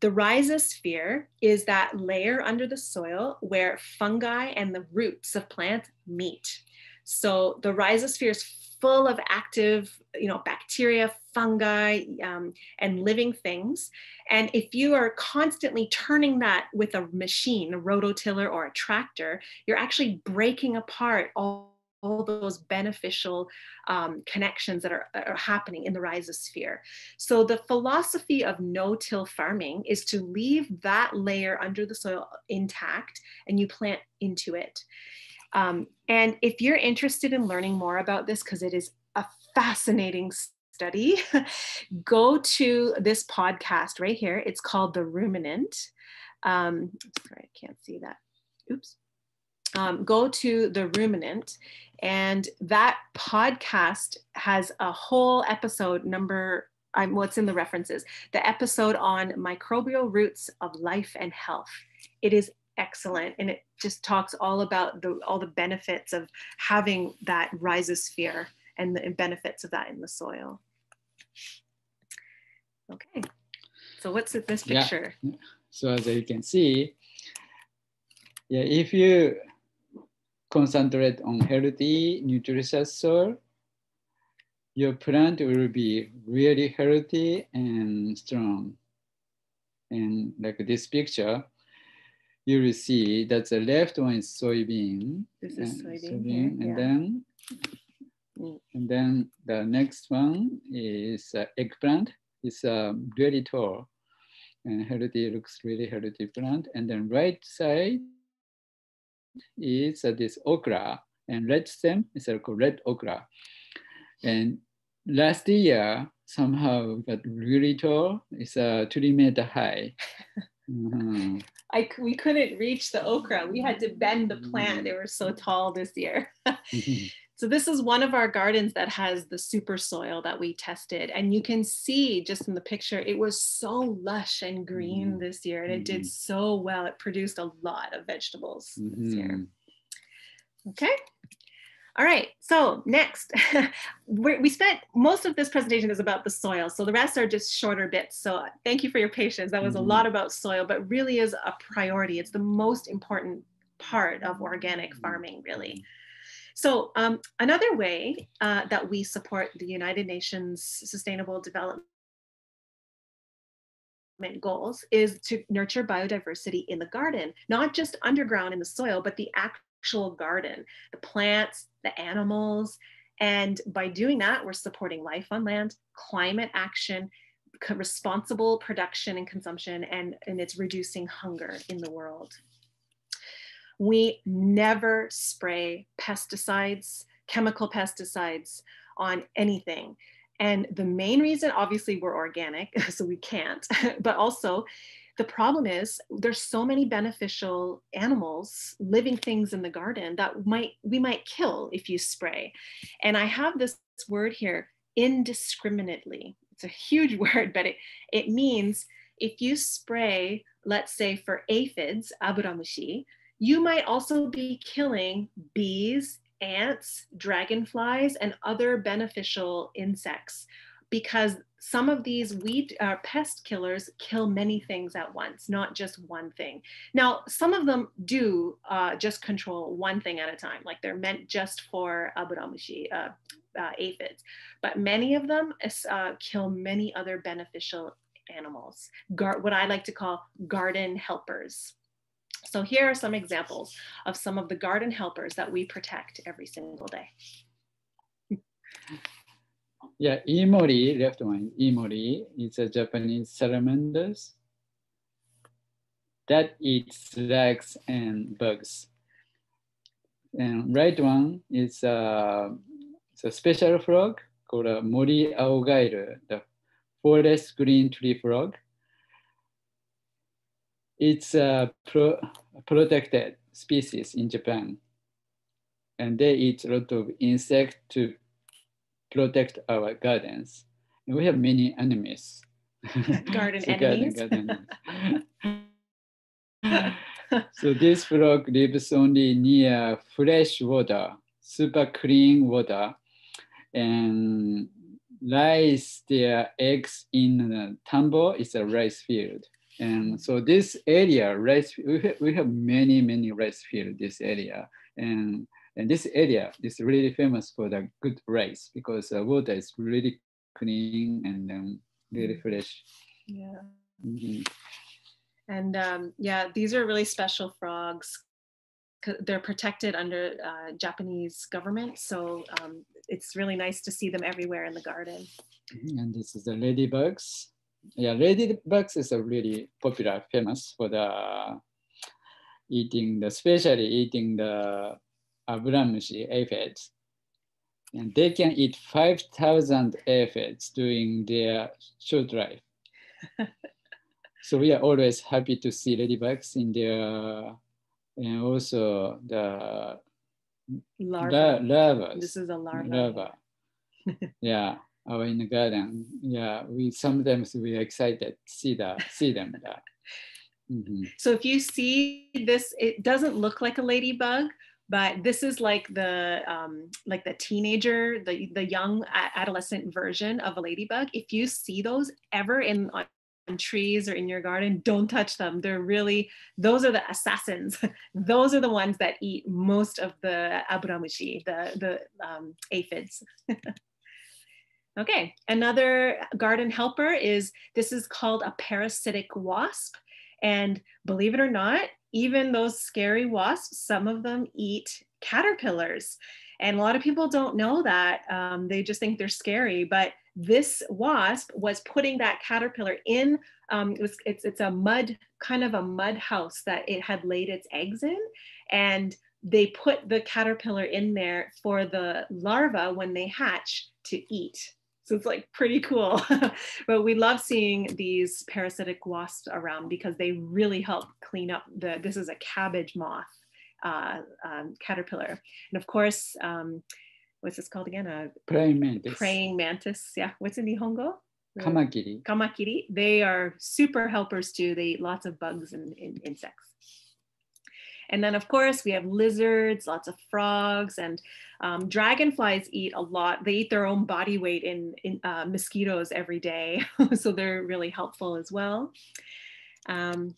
The rhizosphere is that layer under the soil where fungi and the roots of plants meet. So the rhizosphere is full of active, you know, bacteria, fungi, um, and living things. And if you are constantly turning that with a machine, a rototiller or a tractor, you're actually breaking apart all, all those beneficial um, connections that are, are happening in the rhizosphere. So the philosophy of no-till farming is to leave that layer under the soil intact and you plant into it. Um, and if you're interested in learning more about this, because it is a fascinating study, *laughs* go to this podcast right here. It's called The Ruminant. Um, sorry, I can't see that. Oops. Um, go to The Ruminant, and that podcast has a whole episode number. I'm what's in the references. The episode on microbial roots of life and health. It is excellent and it just talks all about the all the benefits of having that rhizosphere and the benefits of that in the soil okay so what's with this picture? Yeah. picture So as you can see, yeah, if you concentrate on healthy, nutritious soil, your plant will be really healthy and strong. And like this picture, you will see that the left one is soybean. This is and soybean here, and yeah. then Mm. and then the next one is uh, eggplant. It's um, really tall and healthy, looks really healthy plant. And then right side is uh, this okra and red stem is uh, called red okra. And last year, somehow got really tall. It's a three meter high. *laughs* Mhm. I, we couldn't reach the okra we had to bend the plant they were so tall this year Mhm. *laughs* So this is one of our gardens that has the super soil that we tested. And you can see just in the picture, it was so lush and green Mhm. this year and it did Mhm. so well. It produced a lot of vegetables this year. Mhm. Okay. All right, so next, *laughs* We're, spent most of this presentation is about the soil. So the rest are just shorter bits. So thank you for your patience. That was a Mhm. lot about soil, but really is a priority. It's the most important part of organic farming, really. So um, another way uh, that we support the United Nations Sustainable Development goals is to nurture biodiversity in the garden, not just underground in the soil, but the actual garden, the plants, the animals. And by doing that, we're supporting life on land, climate action, responsible production and consumption, and, and it's reducing hunger in the world. We never spray pesticides, chemical pesticides on anything. And the main reason, obviously, we're organic, *laughs* so we can't, *laughs* but also the problem is there's so many beneficial animals, living things in the garden that might we might kill if you spray. And I have this word here, indiscriminately. It's a huge *laughs* word, but it, it means if you spray, let's say for aphids, aburamushi, you might also be killing bees, ants, dragonflies, and other beneficial insects because some of these weed uh, pest killers kill many things at once, not just one thing. Now, some of them do uh, just control one thing at a time, like they're meant just for aburamushi, uh, uh, aphids, but many of them uh, kill many other beneficial animals, what I like to call garden helpers. So here are some examples of some of the garden helpers that we protect every single day. yeah, Imori, left one, Imori is a Japanese salamanders that eats slugs and bugs. And right one is uh, a special frog called a Mori aogaeru, the forest green tree frog it's a pro protected species in Japan. And they eat a lot of insects to protect our gardens. And we have many enemies. *laughs* Garden *laughs* so enemies. Garden, garden. so this frog lives only near fresh water, super clean water, and lays their eggs in a tambo, it's a rice field. And so this area, rice, we have, we have many, many rice fields, this area. And, and this area is really famous for the good rice because the water is really clean and um, really mm. fresh. Yeah. Mm -hmm. And um, yeah, these are really special frogs. They're protected under uh, Japanese government. So um, it's really nice to see them everywhere in the garden. And this is the ladybugs yeah, ladybugs is a really popular, famous for the uh, eating the, especially eating the aburamushi aphids. And they can eat 5,000 aphids during their short life. *laughs* so we are always happy to see ladybugs in their, uh, and also the larva. larva. This is a larva. larva. *laughs* yeah or in the garden. Yeah, we sometimes we are excited to see that see them. Yeah. Mm -hmm. So if you see this, it doesn't look like a ladybug, but this is like the um, like the teenager, the the young adolescent version of a ladybug. If you see those ever in on trees or in your garden, don't touch them. They're really those are the assassins. *laughs* those are the ones that eat most of the aburamushi, the the um, aphids. *laughs* Okay, another garden helper is, this is called a parasitic wasp. And believe it or not, even those scary wasps, some of them eat caterpillars. And a lot of people don't know that. Um, they just think they're scary. But this wasp was putting that caterpillar in, um, it was, it's, it's a mud, kind of a mud house that it had laid its eggs in. And they put the caterpillar in there for the larva when they hatch to eat. So it's like pretty cool. *laughs* but we love seeing these parasitic wasps around because they really help clean up the, this is a cabbage moth uh, um, caterpillar. And of course, um, what's this called again? A praying mantis. Praying mantis. Yeah. What's in Nihongo? Kamakiri. Kamakiri. They are super helpers too. They eat lots of bugs and, and insects. And then of course we have lizards, lots of frogs and um, dragonflies eat a lot. They eat their own body weight in, in uh, mosquitoes every day. *laughs* so they're really helpful as well. Um,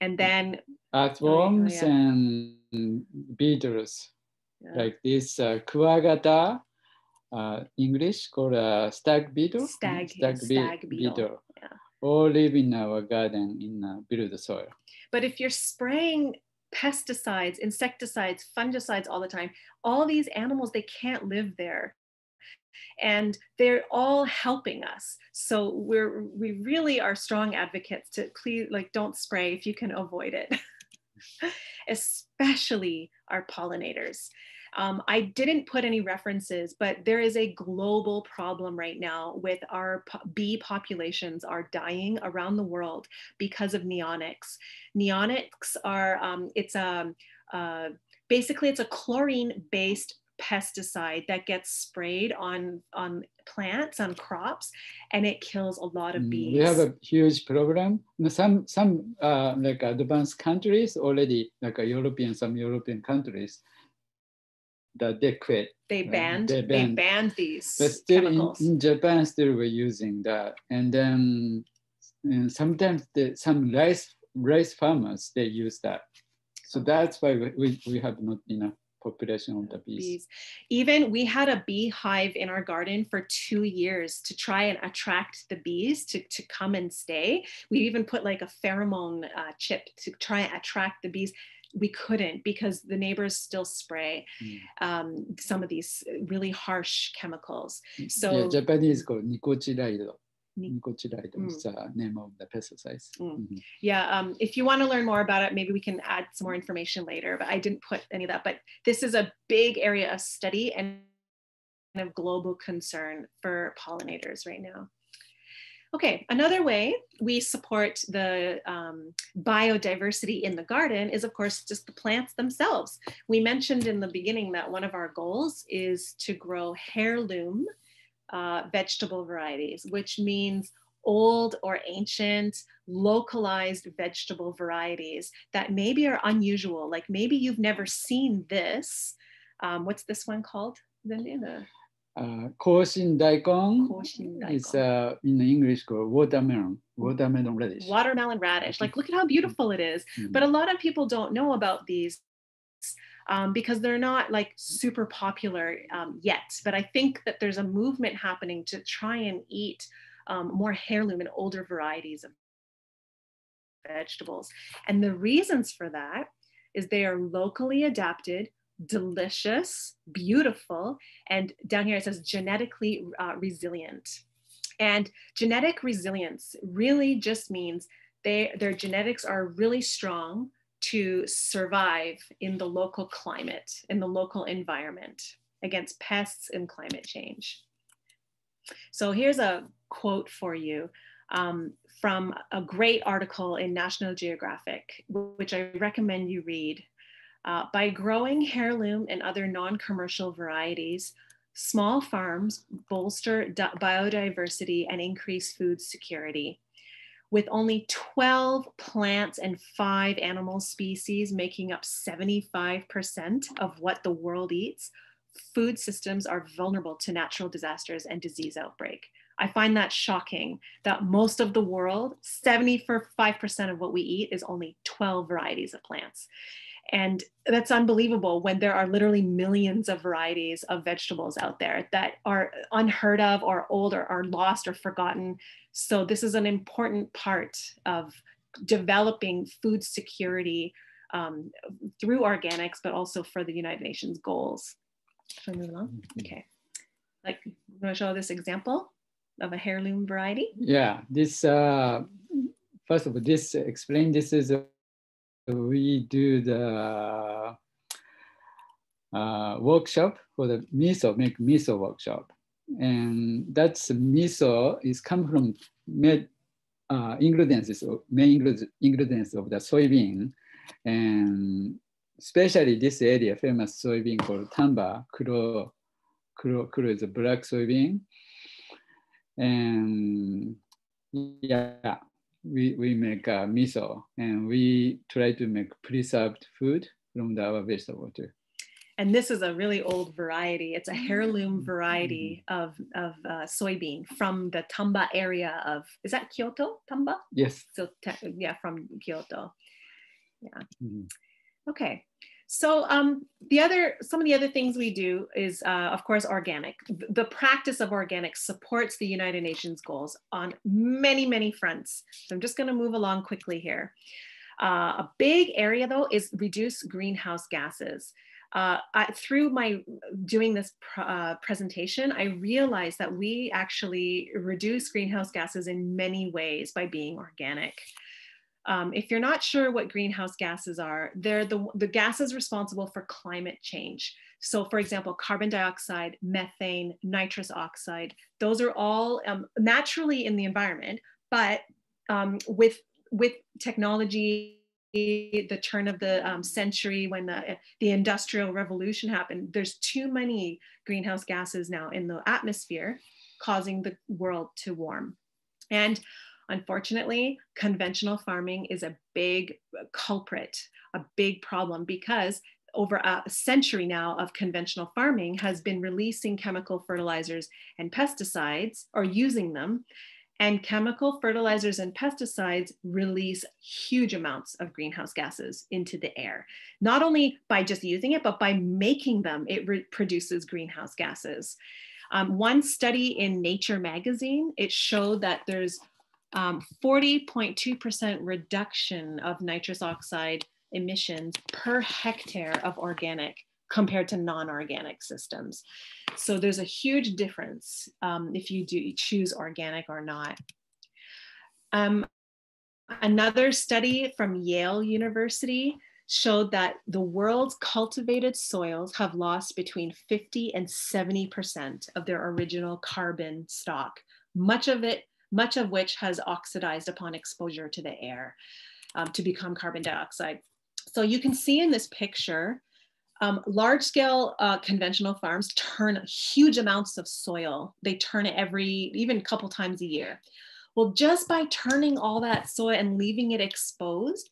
and then earthworms oh, yeah. and beetles. Yeah. like this uh, kuwagata, uh, English called uh, stag beetle. Stag- be- stag beetle, yeah. All live in our garden in uh, build soil. But if you're spraying pesticides, insecticides, fungicides all the time, all these animals, they can't live there. And they're all helping us. So we're we really are strong advocates to please like don't spray if you can avoid it. *laughs* Especially our pollinators. Um, I didn't put any references, but there is a global problem right now with our bee populations are dying around the world because of neonics. Neonics are um, it's a uh, basically it's a chlorine-based pesticide that gets sprayed on on plants on crops, and it kills a lot of Mm, bees. We have a huge problem. Some some uh, like advanced countries already, like uh, European, some European countries, that they quit. they banned they they banned. banned, these But still in, chemicals. in Japan, still we're using that. And then and sometimes the, some rice rice farmers they use that. So that's why we, we, we have not enough population of the bees. bees. Even we had a beehive in our garden for two years to try and attract the bees to, to come and stay. We even put like a pheromone uh, chip to try and attract the bees. We couldn't because the neighbors still spray Mm. um, some of these really harsh chemicals. yeah, So Japanese called Nicotinamide. Ni- Mm. is the name of the pesticides. Mm. Mhm. yeah, um, if you want to learn more about it, maybe we can add some more information later. But I didn't put any of that. But this is a big area of study and kind of global concern for pollinators right now. Okay, another way we support the um, biodiversity in the garden is, of course, just the plants themselves. We mentioned in the beginning that one of our goals is to grow heirloom uh, vegetable varieties, which means old or ancient, localized vegetable varieties that maybe are unusual. Like maybe you've never seen this. Um, what's this one called? The Uh, Koshin daikon Koshin is uh, in the English called watermelon, watermelon radish. watermelon radish. Like, look at how beautiful it is. Mhm. But a lot of people don't know about these um, because they're not like super popular um, yet. But I think that there's a movement happening to try and eat um, more heirloom and older varieties of vegetables. And the reasons for that is they are locally adapted, delicious, beautiful, and down here it says genetically uh, resilient. And genetic resilience really just means they, their genetics are really strong to survive in the local climate, in the local environment against pests and climate change. So here's a quote for you um, from a great article in National Geographic, which I recommend you read. Uh, by growing heirloom and other non-commercial varieties, small farms bolster biodiversity and increase food security. With only 12 plants and five animal species making up 75% of what the world eats, food systems are vulnerable to natural disasters and disease outbreak. I find that shocking that most of the world, 75% of what we eat is only 12 varieties of plants. And that's unbelievable when there are literally millions of varieties of vegetables out there that are unheard of or old or are lost or forgotten. So, this is an important part of developing food security um, through organics, but also for the United Nations goals. Should I move along? Okay. Like, you want to show this example of a heirloom variety? Yeah, this uh, first of all, this explain this is a, we do the uh, workshop for the miso make miso workshop, and that's miso is come from made uh, ingredients main ingredients of the soybean, and especially this area famous soybean called tamba kuro kuro kuro is a black soybean. And yeah we, we make uh, miso and we try to make preserved food from the, our vegetable too And this is a really old variety. It's a heirloom variety of, of uh, soybean from the Tamba area of, is that Kyoto, Tamba? yes So yeah, from Kyoto. Mhm. Okay, So um, the other, some of the other things we do is, uh, of course, organic. The practice of organic supports the United Nations goals on many, many fronts. So I'm just going to move along quickly here. Uh, a big area, though, is reduce greenhouse gases. Uh, I, through my doing this pr uh, presentation, I realized that we actually reduce greenhouse gases in many ways by being organic. Um, if you're not sure what greenhouse gases are, they're the, the gases responsible for climate change. So for example, carbon dioxide, methane, nitrous oxide, those are all um, naturally in the environment, but um, with, with technology, the turn of the um, century when the, the industrial revolution happened, there's too many greenhouse gases now in the atmosphere causing the world to warm. And Unfortunately, conventional farming is a big culprit, a big problem because over a century now of conventional farming has been releasing chemical fertilizers and pesticides or using them. And chemical fertilizers and pesticides release huge amounts of greenhouse gases into the air. Not only by just using it, but by making them, it produces greenhouse gases. Um, one study in Nature magazine, it showed that there's 40.2% um, reduction of nitrous oxide emissions per hectare of organic compared to non-organic systems. So there's a huge difference um, if you do choose organic or not. Um, another study from Yale University showed that the world's cultivated soils have lost between 50 and 70% of their original carbon stock. Much of it much of which has oxidized upon exposure to the air um, to become carbon dioxide. So you can see in this picture, um, large scale uh, conventional farms turn huge amounts of soil. They turn it every, even a couple times a year. Well, just by turning all that soil and leaving it exposed,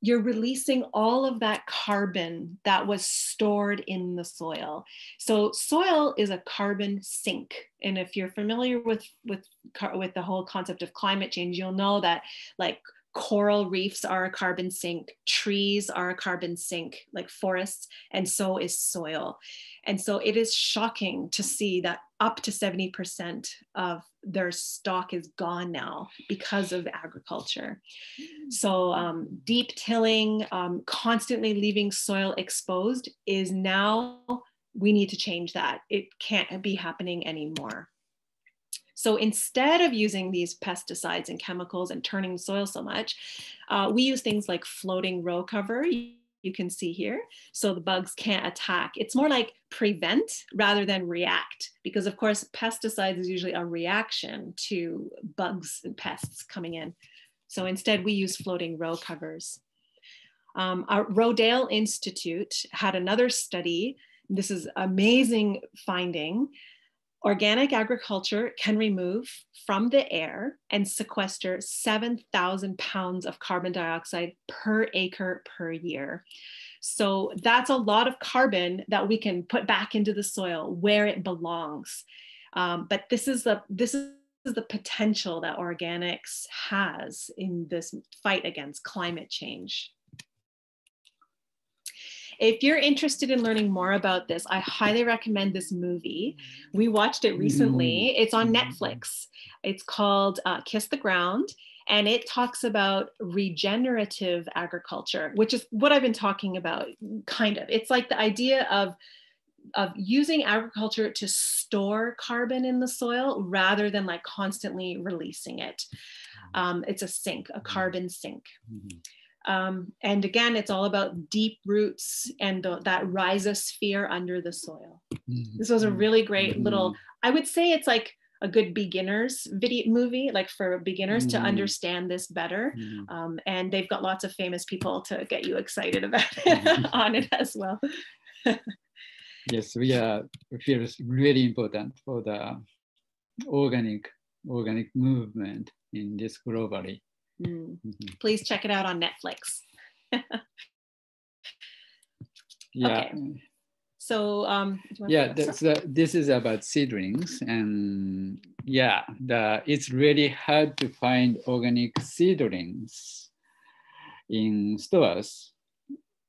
you're releasing all of that carbon that was stored in the soil. So soil is a carbon sink. And if you're familiar with, with, with the whole concept of climate change, you'll know that like coral reefs are a carbon sink, trees are a carbon sink, like forests, and so is soil. And so it is shocking to see that up to 70% of their stock is gone now because of agriculture. So um, deep tilling, um, constantly leaving soil exposed is now, we need to change that. It can't be happening anymore. So instead of using these pesticides and chemicals and turning soil so much, uh, we use things like floating row cover. You can see here. So the bugs can't attack. It's more like prevent rather than react, because of course, pesticides is usually a reaction to bugs and pests coming in. So instead we use floating row covers. Um, our Rodale Institute had another study. This is amazing finding Organic agriculture can remove from the air and sequester 7,000 pounds of carbon dioxide per acre per year. So that's a lot of carbon that we can put back into the soil where it belongs. Um, but this is the this is the potential that organics has in this fight against climate change. If you're interested in learning more about this, I highly recommend this movie. We watched it recently. Mm. It's on Netflix. It's called uh, Kiss the Ground and it talks about regenerative agriculture, which is what I've been talking about, kind of. It's like the idea of of using agriculture to store carbon in the soil rather than like constantly releasing it. Um, it's a sink, a mm-hmm. carbon sink. Mm-hmm. Um, and again, it's all about deep roots and the, that rhizosphere under the soil. Mm-hmm. This was a really great mm-hmm. little, I would say it's like a good beginners video movie, like for beginners mm-hmm. to understand this better. Mm-hmm. Um, and they've got lots of famous people to get you excited about it *laughs* mm-hmm. on it as well. *laughs* yes, we are It feels really important for the organic organic movement in this globally. Mm. Mm-hmm. Please check it out on Netflix. *laughs* yeah. Okay. So um, yeah, uh, this is about seedlings, and yeah, the it's really hard to find organic seedlings in stores.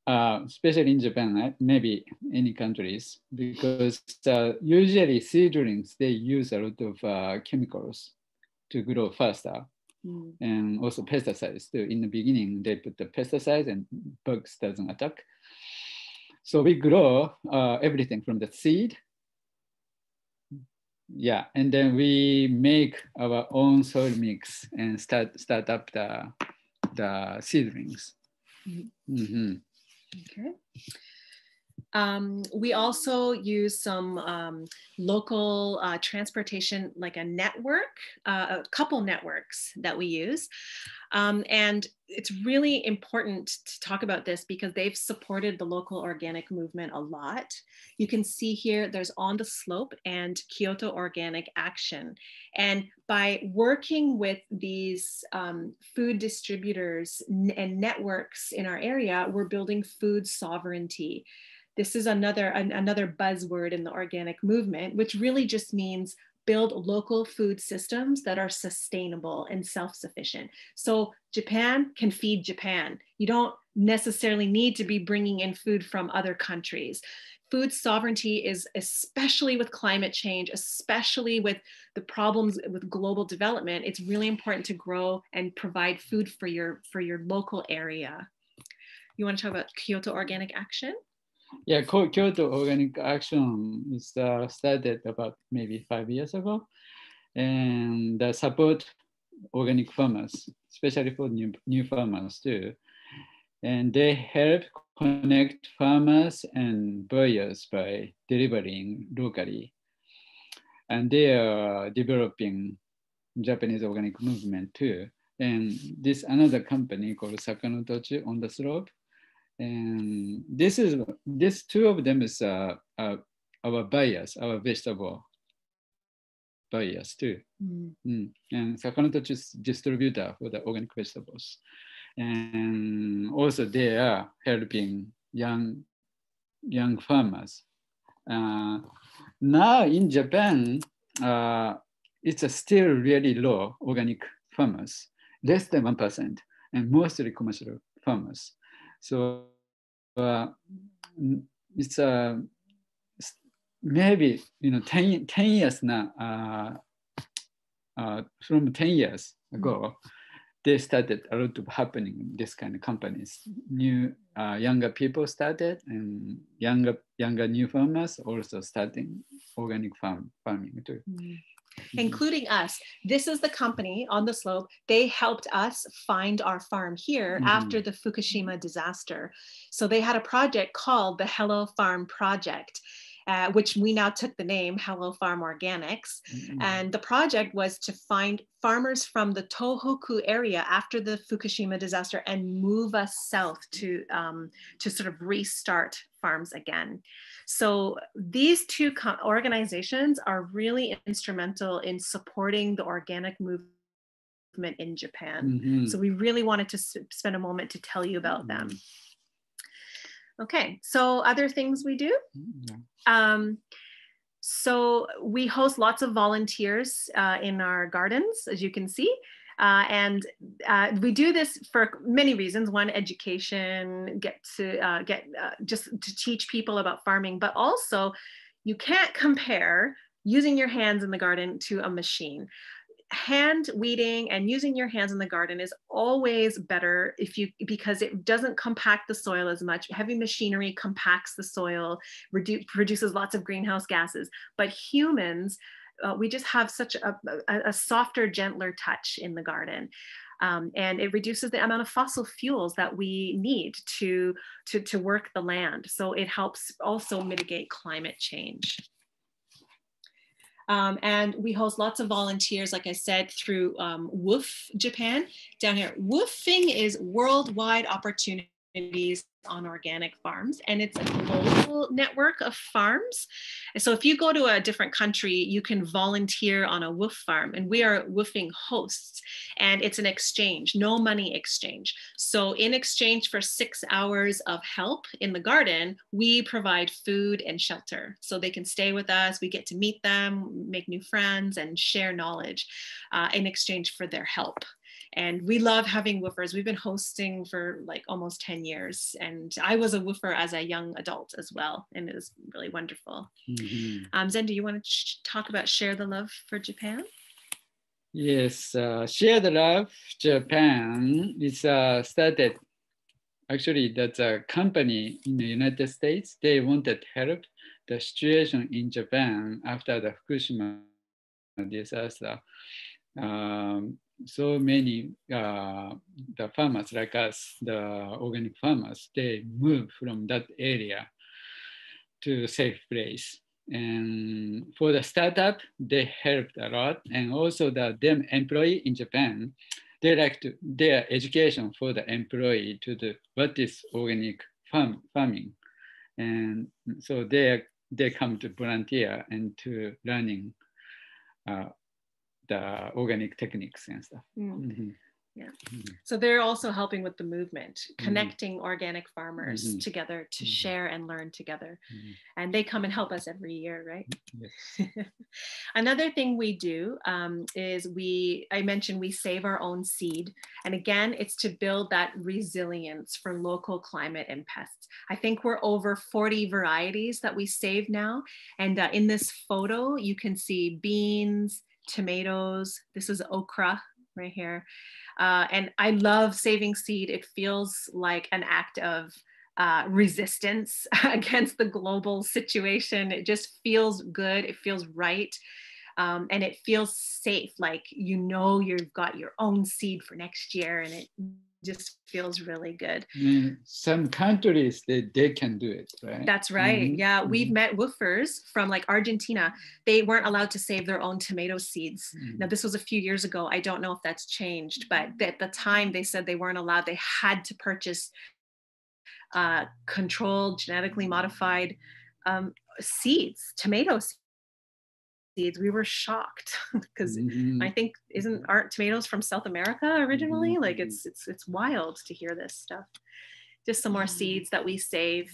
uh, especially in Japan, maybe any countries, because uh, usually seedlings, they use a lot of uh, chemicals to grow faster. Mm. And also pesticides too. In the beginning, they put the pesticides and bugs doesn't attack. So we grow uh, everything from the seed. Yeah, and then we make our own soil mix and start start up the the seedlings. Mm -hmm. Okay. Um, we also use some um, local uh, transportation, like a network, uh, a couple networks that we use. Um, and it's really important to talk about this because they've supported the local organic movement a lot. You can see here there's On the Slope and Kyoto Organic Action. And by working with these um, food distributors and networks in our area, we're building food sovereignty. This is another, an, another buzzword in the organic movement, which really just means build local food systems that are sustainable and self-sufficient. So Japan can feed Japan. You don't necessarily need to be bringing in food from other countries. Food sovereignty is especially with climate change, especially with the problems with global development, it's really important to grow and provide food for your, for your local area. You wanna talk about Kyoto Organic Action? Yeah, Kyoto Organic Action is uh, started about maybe five years ago, and uh, support organic farmers, especially for new, new farmers too. And they help connect farmers and buyers by delivering locally. And they are developing Japanese organic movement too. And this another company called Sakanotochi on the slope and this is this two of them is uh, uh, our buyers, our vegetable buyers too. Mm. Mm. And Sakanotochi is distributor for the organic vegetables. And also they are helping young young farmers. Uh, now in Japan, uh, it's a still really low organic farmers, less than 1%, and mostly commercial farmers. So uh, it's uh, maybe you know 10, 10 years now uh, from 10 years ago they started a lot of happening in this kind of companies new uh, younger people started and younger younger new farmers also starting organic farm farming too mm. Mm-hmm. Including us. This is the company on the slope. They helped us find our farm here mm-hmm. after the Fukushima disaster. So they had a project called the Hello Farm Project. Uh, which we now took the name Hello Farm Organics. Mm-hmm. And the project was to find farmers from the Tohoku area after the Fukushima disaster and move us south to, um, to sort of restart farms again. So these two organizations are really instrumental in supporting the organic movement in Japan. Mm-hmm. So we really wanted to spend a moment to tell you about them. Okay, so other things we do. Mm-hmm. Um, so we host lots of volunteers uh, in our gardens, as you can see. Uh, and uh, we do this for many reasons. One, education, get to uh, get uh, just to teach people about farming, but also you can't *laughs* compare using your hands in the garden to a machine hand weeding and using your hands in the garden is always better if you because it doesn't compact the soil as much heavy machinery compacts the soil reduce, produces lots of greenhouse gases but humans uh, we just have such a, a, a, softer, gentler touch in the garden. Um, and it reduces the amount of fossil fuels that we need to, to, to work the land. So it helps also mitigate climate change. Um, and we host lots of volunteers, like I said, through um, WWOOF Japan down here. WWOOFing is Worldwide Opportunity on organic farms and it's a global network of farms. So if you go to a different country you can volunteer on a WWOOF farm and we are WWOOFing hosts and it's an exchange no money exchange. So in exchange for six hours of help in the garden we provide food and shelter. So they can stay with us we get to meet them make new friends and share knowledge uh, in exchange for their help And we love having woofers. We've been hosting for like almost 10 years. And I was a woofer as a young adult as well. And it was really wonderful. Mhm. Um, Zen, do you want to sh- talk about Share the Love for Japan? Yes, uh, Share the Love Japan is uh, started. Actually, that's a company in the United States. They wanted help the situation in Japan after the Fukushima disaster. Um, so many uh, the farmers like us, the organic farmers, they move from that area to safe place. And for the startup, they helped a lot. And also the them employee in Japan, they like to their education for the employee to the what is organic farm farming. And so they they come to volunteer and to learning uh, the organic techniques and stuff. Mhm. So they're also helping with the movement, Mm-hmm. connecting organic farmers Mhm. together to Mhm. share and learn together. Mhm. And they come and help us every year, right? Yes. *laughs* Another thing we do um, is we, I mentioned we save our own seed. And again, it's to build that resilience for local climate and pests. I think we're over 40 varieties that we save now. And uh, in this photo, you can see beans, tomatoes. This is okra right here. Uh, and I love saving seed. It feels like an act of uh, resistance *laughs* against the global situation. It just feels good. It feels right. Um, and it feels safe. Like you know you've got your own seed for next year, and it just feels really good. And some countries they, they can do it, right? That's right. Mhm, Yeah, we've mhm. met woofers from like Argentina. They weren't allowed to save their own tomato seeds. Mhm. Now, this was a few years ago. I don't know if that's changed, but at the time they said they weren't allowed. They had to purchase uh, controlled, genetically modified um, seeds, tomato seeds. We were shocked *laughs* because Mhm. I think isn't aren't tomatoes from South America originally? Like Mhm. it's it's it's wild to hear this stuff. Just some more Mm. seeds that we save.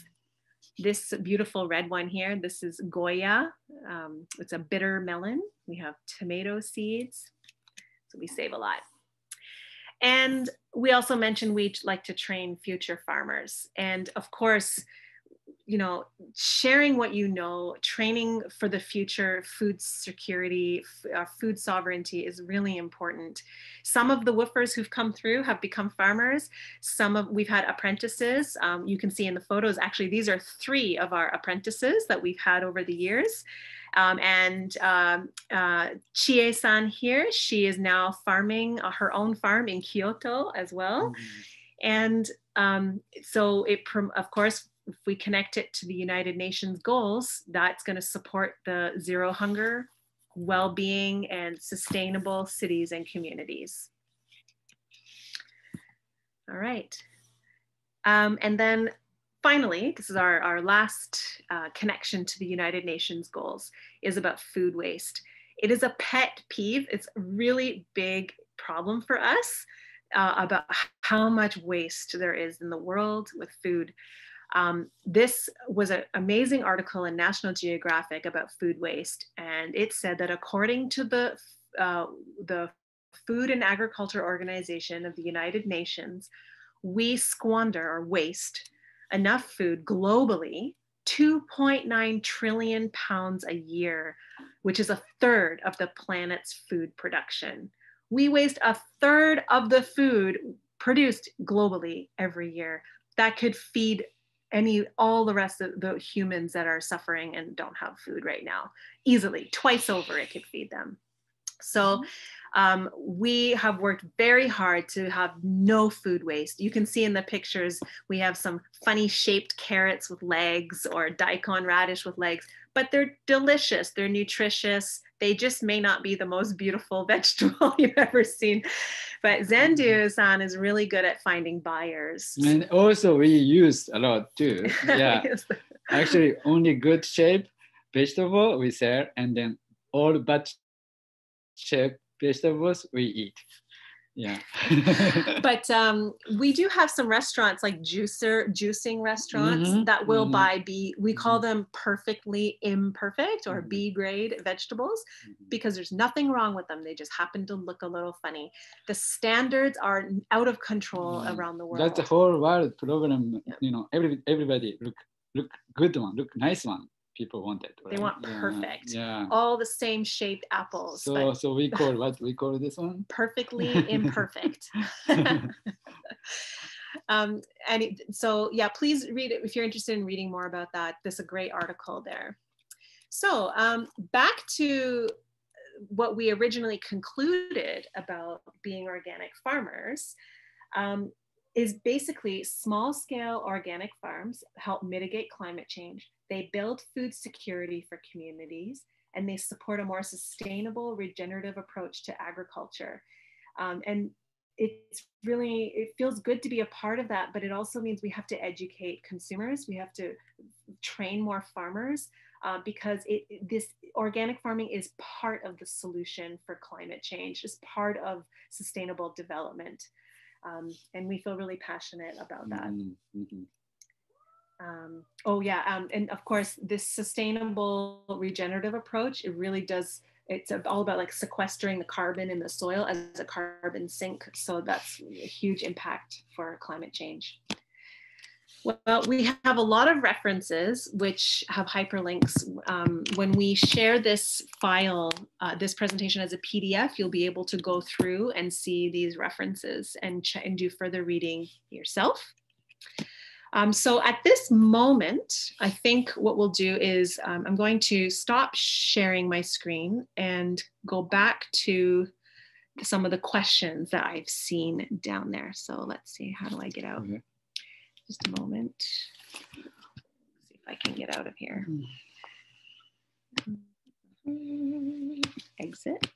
This beautiful red one here. This is Goya. Um, it's a bitter melon. We have tomato seeds. So we save a lot. And we also mentioned we like to train future farmers. And of course, you know, sharing what you know, training for the future, food security, uh, food sovereignty is really important. Some of the woofers who've come through have become farmers. Some of we've had apprentices. Um, you can see in the photos. Actually, these are three of our apprentices that we've had over the years. Um, and um, uh, Chie-san here, she is now farming uh, her own farm in Kyoto as well. Mhm. And um, so it, prom- of course, if we connect it to the United Nations goals, that's going to support the zero hunger, well-being, and sustainable cities and communities. All right. Um, and then finally, this is our, our last uh, connection to the United Nations goals, is about food waste. It is a pet peeve. It's a really big problem for us uh, about how much waste there is in the world with food. Um, this was an amazing article in National Geographic about food waste, and it said that according to the uh, the Food and Agriculture Organization of the United Nations, we squander or waste enough food globally 2.9 trillion pounds a year, which is a third of the planet's food production. We waste a third of the food produced globally every year. That could feed any all the rest of the humans that are suffering and don't have food right now easily twice over it could feed them so um, we have worked very hard to have no food waste. You can see in the pictures, we have some funny shaped carrots with legs or daikon radish with legs, but they're delicious, they're nutritious. They just may not be the most beautiful *laughs* vegetable *laughs* you've ever seen. But Zenryu-san mm-hmm. is really good at finding buyers. And also we use a lot too. *laughs* Yeah, actually only good shape vegetable we sell and then all bad shape vegetables we eat. Yeah. *laughs* but um, we do have some restaurants like juicer juicing restaurants Mhm, that will mhm. buy B. We call Mhm. them perfectly imperfect or Mhm. B grade vegetables because there's nothing wrong with them. They just happen to look a little funny. The standards are out of control around the world. That's the whole world problem. Yeah. You know, every everybody look look good one, look nice one. People want it. They right? want Yeah, perfect. Yeah. All the same shaped apples, So so we *laughs* call what we call this one. perfectly imperfect. *laughs* *laughs* um, and it- so, yeah, please read it if you're interested in reading more about that. There's a great article there. So, um, back to what we originally concluded about being organic farmers um, is basically small scale organic farms help mitigate climate change. They build food security for communities and they support a more sustainable regenerative approach to agriculture. Um, and it's really, it feels good to be a part of that, but it also means we have to educate consumers. We have to train more farmers uh, because it, this organic farming is part of the solution for climate change, is part of sustainable development. Um, and we feel really passionate about that. Mhm, mhm. Um, oh yeah, um, and of course, this sustainable regenerative approach, it really does, it's all about like sequestering the carbon in the soil as a carbon sink. So that's a huge impact for climate change. Well, we have a lot of references which have hyperlinks. Um, when we share this file, uh, this presentation as a PDF, you'll be able to go through and see these references and, and do further reading yourself. Um, so at this moment, I think what we'll do is um, I'm going to stop sharing my screen and go back to some of the questions that I've seen down there. So let's see, how do I get out? Just a moment. see if I can get out of here. Exit.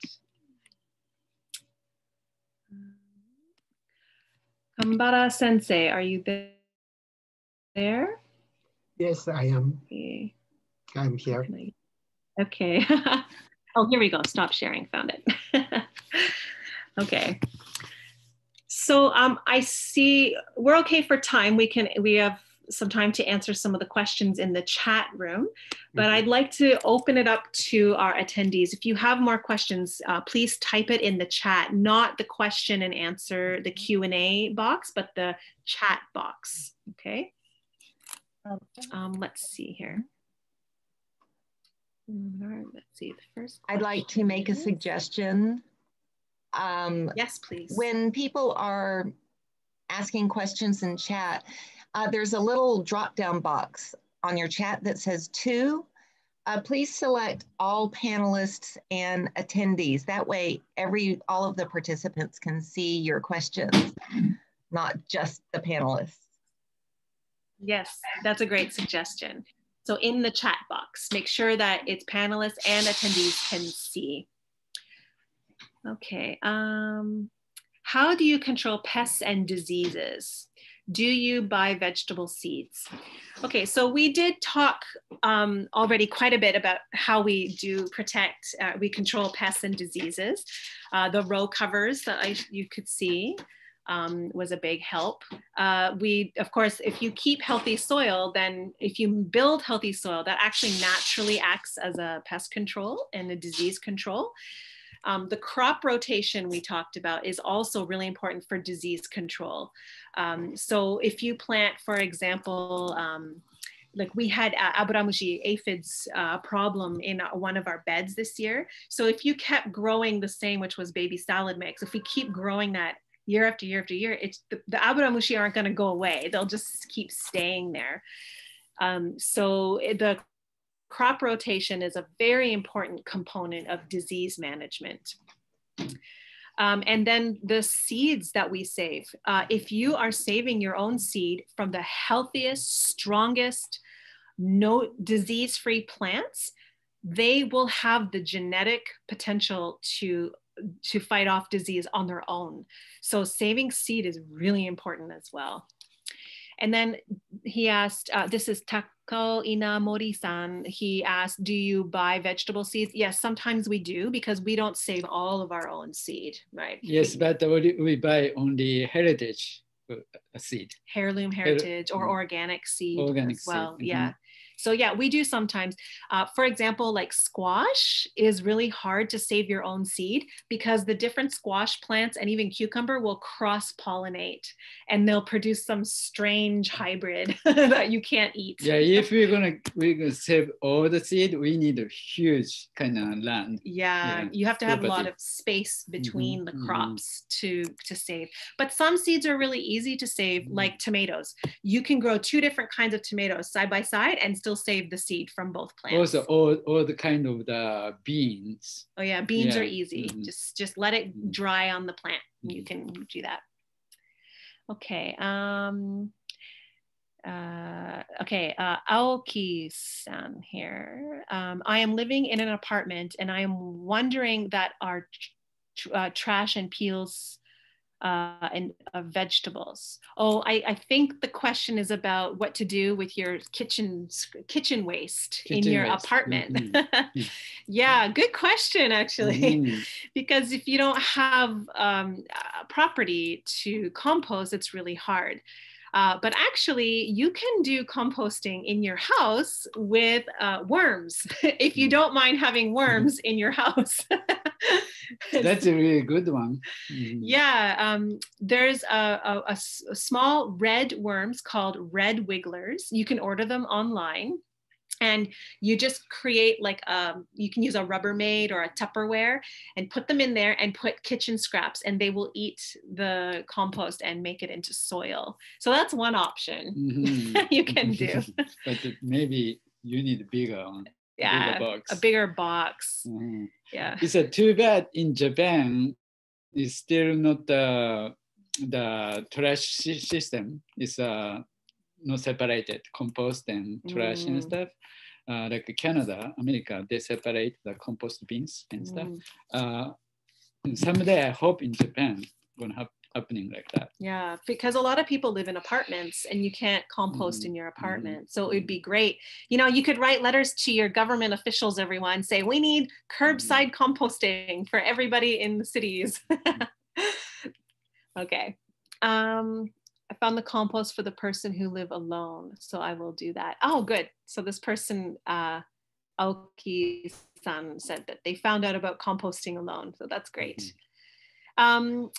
Kambara sensei, are you there? Yes, I am. Okay. I'm here. Okay. *laughs* oh, here we go. Stop sharing. Found it. *laughs* okay. So um, I see we're okay for time. We can we have some time to answer some of the questions in the chat room, but Mhm. I'd like to open it up to our attendees. If you have more questions, uh, please type it in the chat, not the question and answer, the Q and A box, but the chat box. Okay. Um, let's see here. Mm, Let's see the first. I'd like to make a suggestion. Um, Yes, please. when people are asking questions in chat, uh, there's a little drop down box on your chat that says two. Uh, please select all panelists and attendees. That way, every all of the participants can see your questions, not just the panelists. Yes, that's a great suggestion. So in the chat box, make sure that it's panelists and attendees can see. Okay. Um, how do you control pests and diseases? Do you buy vegetable seeds? Okay, so we did talk um, already quite a bit about how we do protect, uh, we control pests and diseases. Uh, the row covers that I, you could see um, was a big help. Uh, we, of course, if you keep healthy soil, then if you build healthy soil, that actually naturally acts as a pest control and a disease control. Um, the crop rotation we talked about is also really important for disease control. Um, so if you plant, for example, um, like we had uh, aburamushi aphids uh, problem in one of our beds this year. So if you kept growing the same, which was baby salad mix, if we keep growing that year after year after year, it's the, the aburamushi aren't going to go away. They'll just keep staying there. Um, so the crop rotation is a very important component of disease management. Um, and then the seeds that we save. Uh, if you are saving your own seed from the healthiest, strongest, no disease-free plants, they will have the genetic potential to to fight off disease on their own. So saving seed is really important as well. And then he asked, uh, this is Tako Inamori-san. He asked, do you buy vegetable seeds? Yes, sometimes we do because we don't save all of our own seed, right? Yes, but we, we buy only heritage uh, seed. Heirloom heritage or mm. organic seed Organic as well. seed, mhm. Yeah. So yeah, we do sometimes. Uh, for example, like squash is really hard to save your own seed because the different squash plants and even cucumber will cross pollinate and they'll produce some strange hybrid *laughs* that you can't eat. Yeah, if we're gonna we're gonna save all the seed, we need a huge kind of land. Yeah, Yeah, you have to have a lot of space between the mhm. crops to to save. But some seeds are really easy to save, Mhm. like tomatoes. You can grow two different kinds of tomatoes side by side and still save the seed from both plants. Also, all, all the kind of the beans. oh yeah, beans are Yeah, easy. mhm. Just just let it Mhm. dry on the plant. You Mhm. can do that. Okay. Um uh, okay, uh, Aoki-san here. Um, I am living in an apartment and I am wondering that our tr- uh, trash and peels uh, and uh, vegetables. Oh, I, I think the question is about what to do with your kitchen kitchen waste in your waste. apartment. Mhm. *laughs* yeah, good question actually Mhm. *laughs* because if you don't have um, uh, property to compost, it's really hard. Uh, but actually, you can do composting in your house with uh, worms *laughs* if you don't mind having worms in your house. *laughs* That's a really good one. Mhm. yeah, um, there's a small red worms called red wigglers. You can order them online. And you just create like um, you can use a Rubbermaid or a Tupperware and put them in there and put kitchen scraps, and they will eat the compost and make it into soil. So that's one option Mhm. *laughs* you can do. *laughs* but maybe you need a bigger one. Yeah, bigger box. a bigger box. Mhm. Yeah. It's a too bad in Japan. It's still not the the trash system. It's uh, not separated compost and trash and Mm. stuff. Uh, like Canada, America, they separate the compost bins and stuff. Mm, Uh, and someday I hope in Japan gonna have happening like that. Yeah, because a lot of people live in apartments and you can't compost Mhm, in your apartment. So it would be great. You know, you could write letters to your government officials, everyone, say, we need curbside composting for everybody in the cities. *laughs* okay. Um, I found the compost for the person who live alone. So I will do that. Oh, good. So this person, uh, Aoki-san said that they found out about composting alone. So that's great. Um,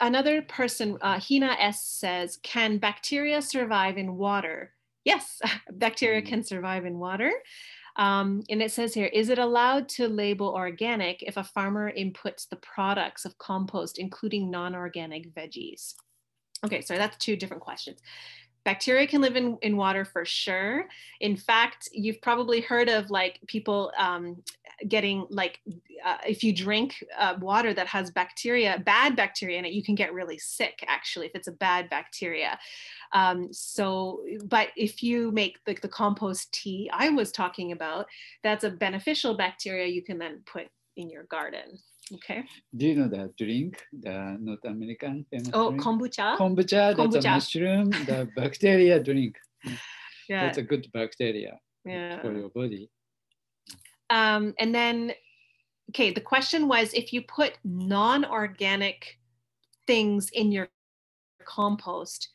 another person, uh, Hina S says, can bacteria survive in water? Yes, *laughs* bacteria Mm. can survive in water. Um, and it says here, is it allowed to label organic if a farmer inputs the products of compost, including non-organic veggies? Okay, so that's two different questions. Bacteria can live in, in water for sure. In fact, you've probably heard of like people um, getting like, uh, if you drink uh, water that has bacteria, bad bacteria in it, you can get really sick actually if it's a bad bacteria. Um, so, but if you make the, the compost tea I was talking about, that's a beneficial bacteria you can then put in your garden. Okay. Do you know that drink, the North American famous Oh, drink? kombucha. kombucha, that's Kombucha. a mushroom, the *laughs* bacteria drink. yeah. That's a good bacteria yeah. for your body. Um, and then, okay, the question was if you put non organic things in your compost,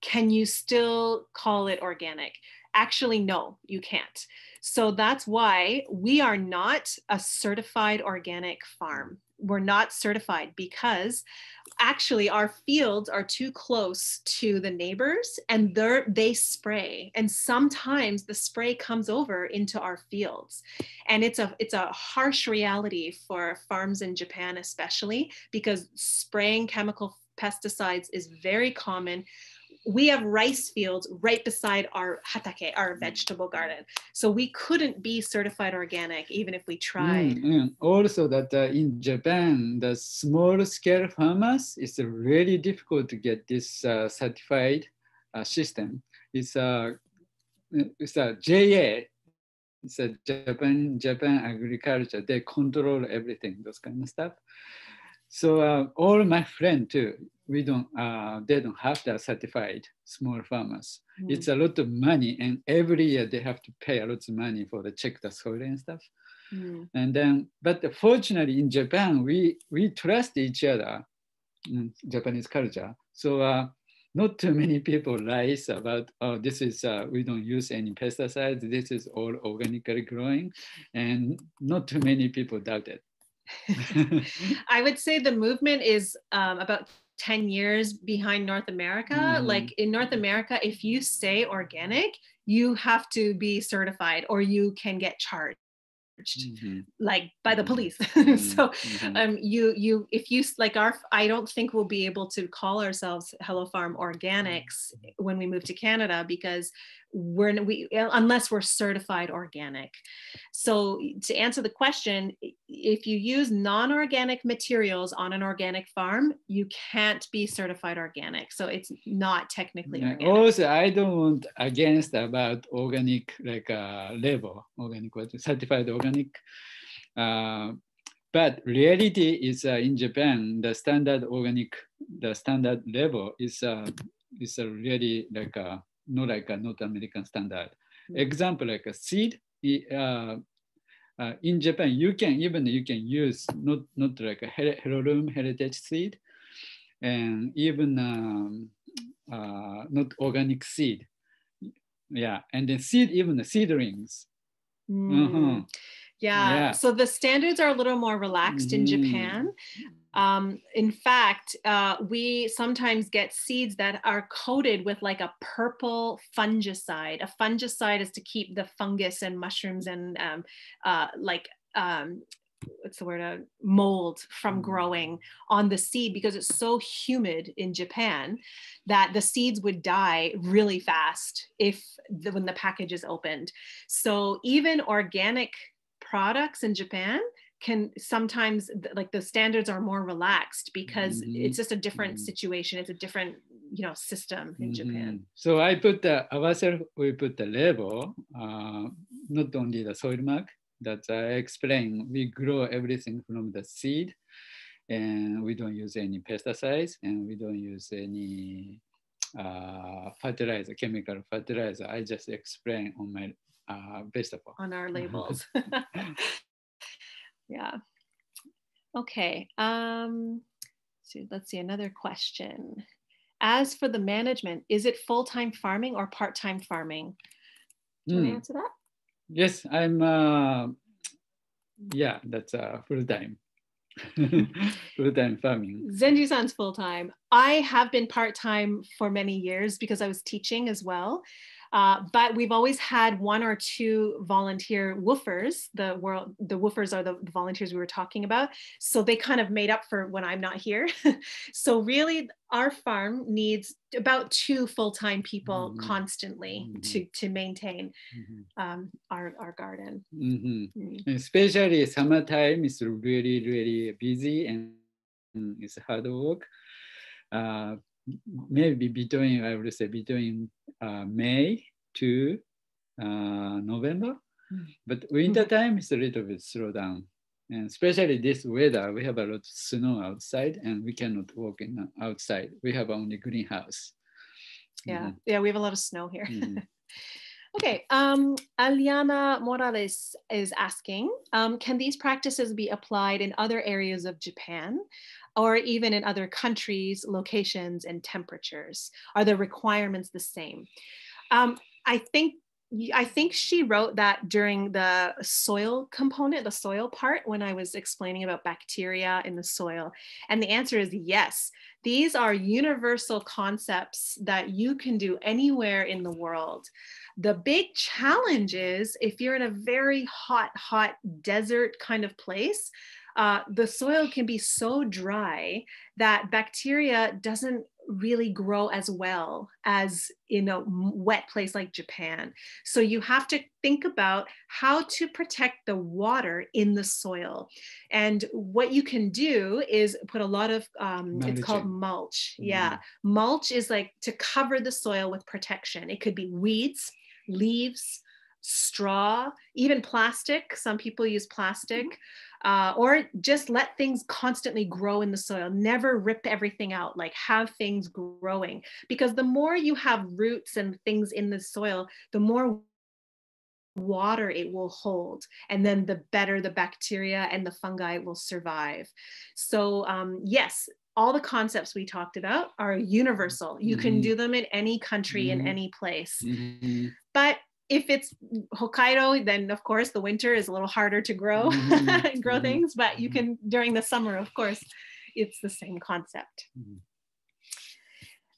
can you still call it organic? Actually, no, you can't. So that's why we are not a certified organic farm. We're not certified because actually our fields are too close to the neighbors and they they spray and sometimes the spray comes over into our fields and it's a it's a harsh reality for farms in Japan especially because spraying chemical pesticides is very common we have rice fields right beside our hatake our vegetable garden so we couldn't be certified organic even if we tried Mm, mm. Also, that uh, in Japan, the small scale farmers, it's uh, really difficult to get this uh, certified uh, system. It's a it's a JA. It's a Japan Japan agriculture. They control everything, those kind of stuff. So uh, all my friends too, we don't, uh, they don't have the certified small farmers. Mm. It's a lot of money, and every year they have to pay a lot of money for the check the soil and stuff. Mm. And then, but fortunately in Japan, we we trust each other, in Japanese culture. So uh, not too many people lies about oh this is uh, we don't use any pesticides. This is all organically growing, and not too many people doubt it. *laughs* I would say the movement is um, about 10 years behind North America. Mhm. Like in North America, if you say organic, you have to be certified or you can get charged Mhm, like by the Mhm. police. *laughs* mhm, so mhm. um you you if you like our i don't think we'll be able to call ourselves hello farm organics when we move to canada because we're we unless we're certified organic. So to answer the question if you use non-organic materials on an organic farm you can't be certified organic. So it's not technically Yeah, organic. Also, I don't want against about organic like uh, level organic certified organic. Uh, but reality is uh, in Japan, the standard organic, the standard level is uh, is a really like a, not like a North American standard. Mm. Example like a seed. Uh, uh, in Japan, you can even you can use not not like a heirloom heritage seed, and even um, uh, not organic seed. Yeah, and then seed, even the seedlings. Mm. Mhm. Yeah. Yeah. So the standards are a little more relaxed in Mhm. Japan. Um, in fact, uh, we sometimes get seeds that are coated with like a purple fungicide. A fungicide is to keep the fungus and mushrooms and um, uh, like um, what's the word? Uh, mold from Mhm. growing on the seed because it's so humid in Japan that the seeds would die really fast if the, when the package is opened. So even organic products in Japan can sometimes like the standards are more relaxed because Mhm. it's just a different Mhm. situation. It's a different you know system in Japan. Mhm. So I put the ourselves we put the label, uh, not only the soil mark that I explained. We grow everything from the seed, and we don't use any pesticides, and we don't use any uh, fertilizer, chemical fertilizer. I just explain on my uh, vegetable. on our *laughs* labels. *laughs* yeah. Okay. Um, so let's see another question. As for the management, is it full-time farming or part-time farming? Do you want Mm. to answer that? Yes, I'm. Uh, yeah, that's uh, full time. *laughs* full time farming. Zenji-san's full-time. I have been part-time for many years because I was teaching as well. Uh, but we've always had one or two volunteer woofers. The world, the woofers are the volunteers we were talking about. So they kind of made up for when I'm not here. *laughs* so really, our farm needs about two full-time people Mhm. constantly to to maintain Mhm. um, our our garden. Mhm. Mm. Especially summertime is really really busy and it's hard work. Uh, maybe between I would say between uh, May to uh, November, Mm. but winter time is a little bit slow down. And especially this weather, we have a lot of snow outside, and we cannot walk in uh, outside. We have only greenhouse. Yeah, yeah, we have a lot of snow here. Mhm. *laughs* Okay, um, Aliana Morales is asking, um, can these practices be applied in other areas of Japan or even in other countries, locations, and temperatures? Are the requirements the same? Um, I think I think she wrote that during the soil component, the soil part, when I was explaining about bacteria in the soil. And the answer is yes. These are universal concepts that you can do anywhere in the world. The big challenge is if you're in a very hot, hot desert kind of place, uh, the soil can be so dry that bacteria doesn't really grow as well as in a wet place like Japan. So you have to think about how to protect the water in the soil. And what you can do is put a lot of, um, it's called mulch. Yeah. Mulch is like to cover the soil with protection. It could be weeds, leaves, straw, even plastic. Some people use plastic. Uh, or just let things constantly grow in the soil. Never rip everything out, like have things growing. Because the more you have roots and things in the soil, the more water it will hold and then the better the bacteria and the fungi will survive so um, yes all the concepts we talked about are universal you mm-hmm. can do them in any country mm-hmm. in any place mm-hmm. but if it's Hokkaido, then of course the winter is a little harder to grow mm-hmm. *laughs* grow mm-hmm. things, but you can during the summer, of course, it's the same concept.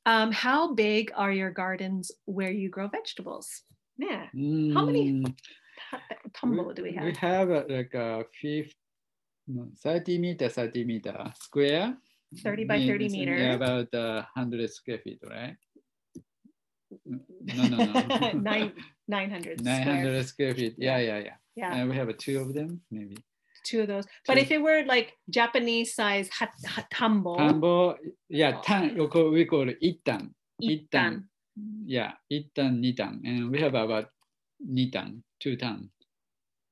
Um, how big are your gardens where you grow vegetables? Yeah. Mm. How many mm. tambo do we have? We have uh, like a 50, 30 meter, 30 meter square. 30 by 30 meters. Yeah, about uh, 100 square feet, right? No, no, no. *laughs* Nine, 900 *laughs* 900 square feet. Yeah, yeah, yeah. Yeah. And we have a two of them, maybe. Two of those. But if it were like Japanese size hat, hat, tambo. Tambo, yeah, tan, we call it itan. Itan. Yeah, itan, nitan. And we have about nitan, two tan.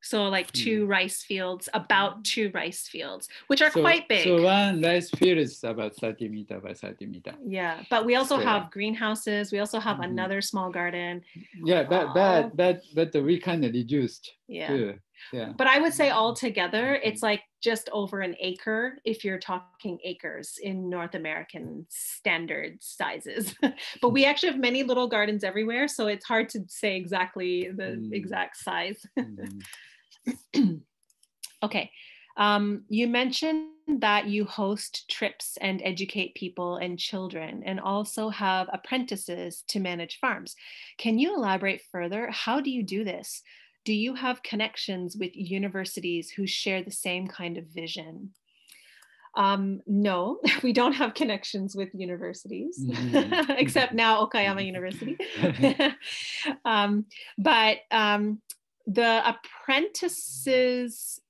So like two mm. rice fields, about two rice fields, which are so, quite big. So one rice field is about 30 meter by 30 meter. Yeah, but we also have greenhouses. We also have mm -hmm. another small garden. Yeah, but but but but we kind of reduced. Yeah. Too. Yeah. But I would say all together, it's like just over an acre if you're talking acres in North American standard sizes. *laughs* but we actually have many little gardens everywhere, so it's hard to say exactly the mm. exact size. mm. *clears throat* okay. Um, you mentioned that you host trips and educate people and children and also have apprentices to manage farms. Can you elaborate further? How do you do this? Do you have connections with universities who share the same kind of vision? Um, no, *laughs* we don't have connections with universities, mm-hmm. *laughs* except now Okayama University. *laughs* um, but um, the apprentices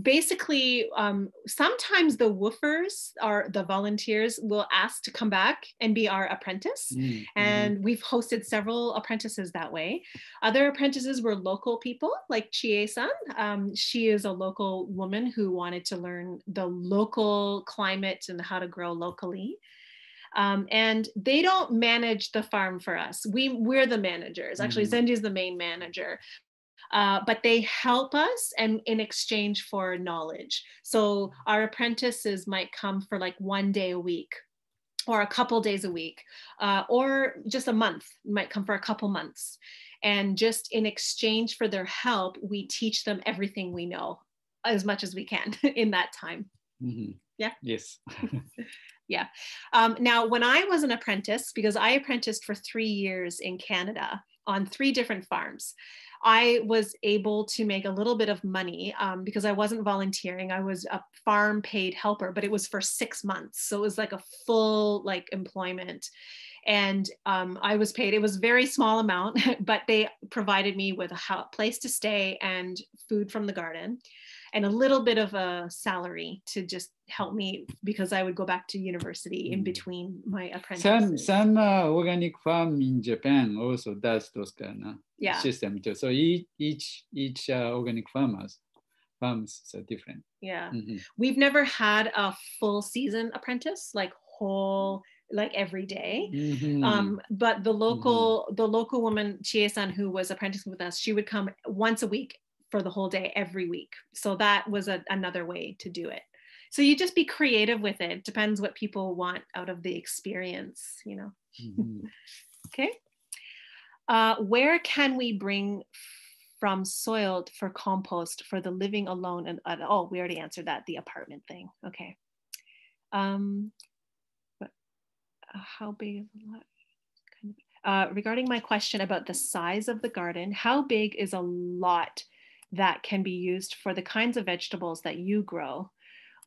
basically um, sometimes the woofers are the volunteers will ask to come back and be our apprentice mm-hmm. and we've hosted several apprentices that way other apprentices were local people like chie-san um, she is a local woman who wanted to learn the local climate and how to grow locally um, and they don't manage the farm for us. We we're the managers. Actually, mm-hmm. Zenji is the main manager, uh, but they help us and in exchange for knowledge. So our apprentices might come for like one day a week or a couple days a week uh, or just a month, might come for a couple months. And just in exchange for their help, we teach them everything we know as much as we can *laughs* in that time. Mm-hmm. Yeah. Yes. *laughs* yeah. Um, now, when I was an apprentice, because I apprenticed for three years in Canada on three different farms. I was able to make a little bit of money um, because I wasn't volunteering. I was a farm paid helper, but it was for six months. So it was like a full like employment. And um, I was paid, it was very small amount, *laughs* but they provided me with a place to stay and food from the garden and a little bit of a salary to just help me because I would go back to university in mm. between my apprentices. Some, some uh, organic farm in Japan also does those kind of yeah. system too. So each each each uh, organic farmers farms are different. Yeah, mm-hmm. we've never had a full season apprentice like whole like every day. Mm-hmm. Um, but the local mm-hmm. the local woman Chie-san who was apprenticing with us, she would come once a week for the whole day every week. So that was a, another way to do it. So you just be creative with it. Depends what people want out of the experience, you know. Mm-hmm. *laughs* okay. Uh, where can we bring from soiled for compost for the living alone and uh, oh we already answered that the apartment thing okay um how big is a lot kind of, uh, regarding my question about the size of the garden how big is a lot that can be used for the kinds of vegetables that you grow.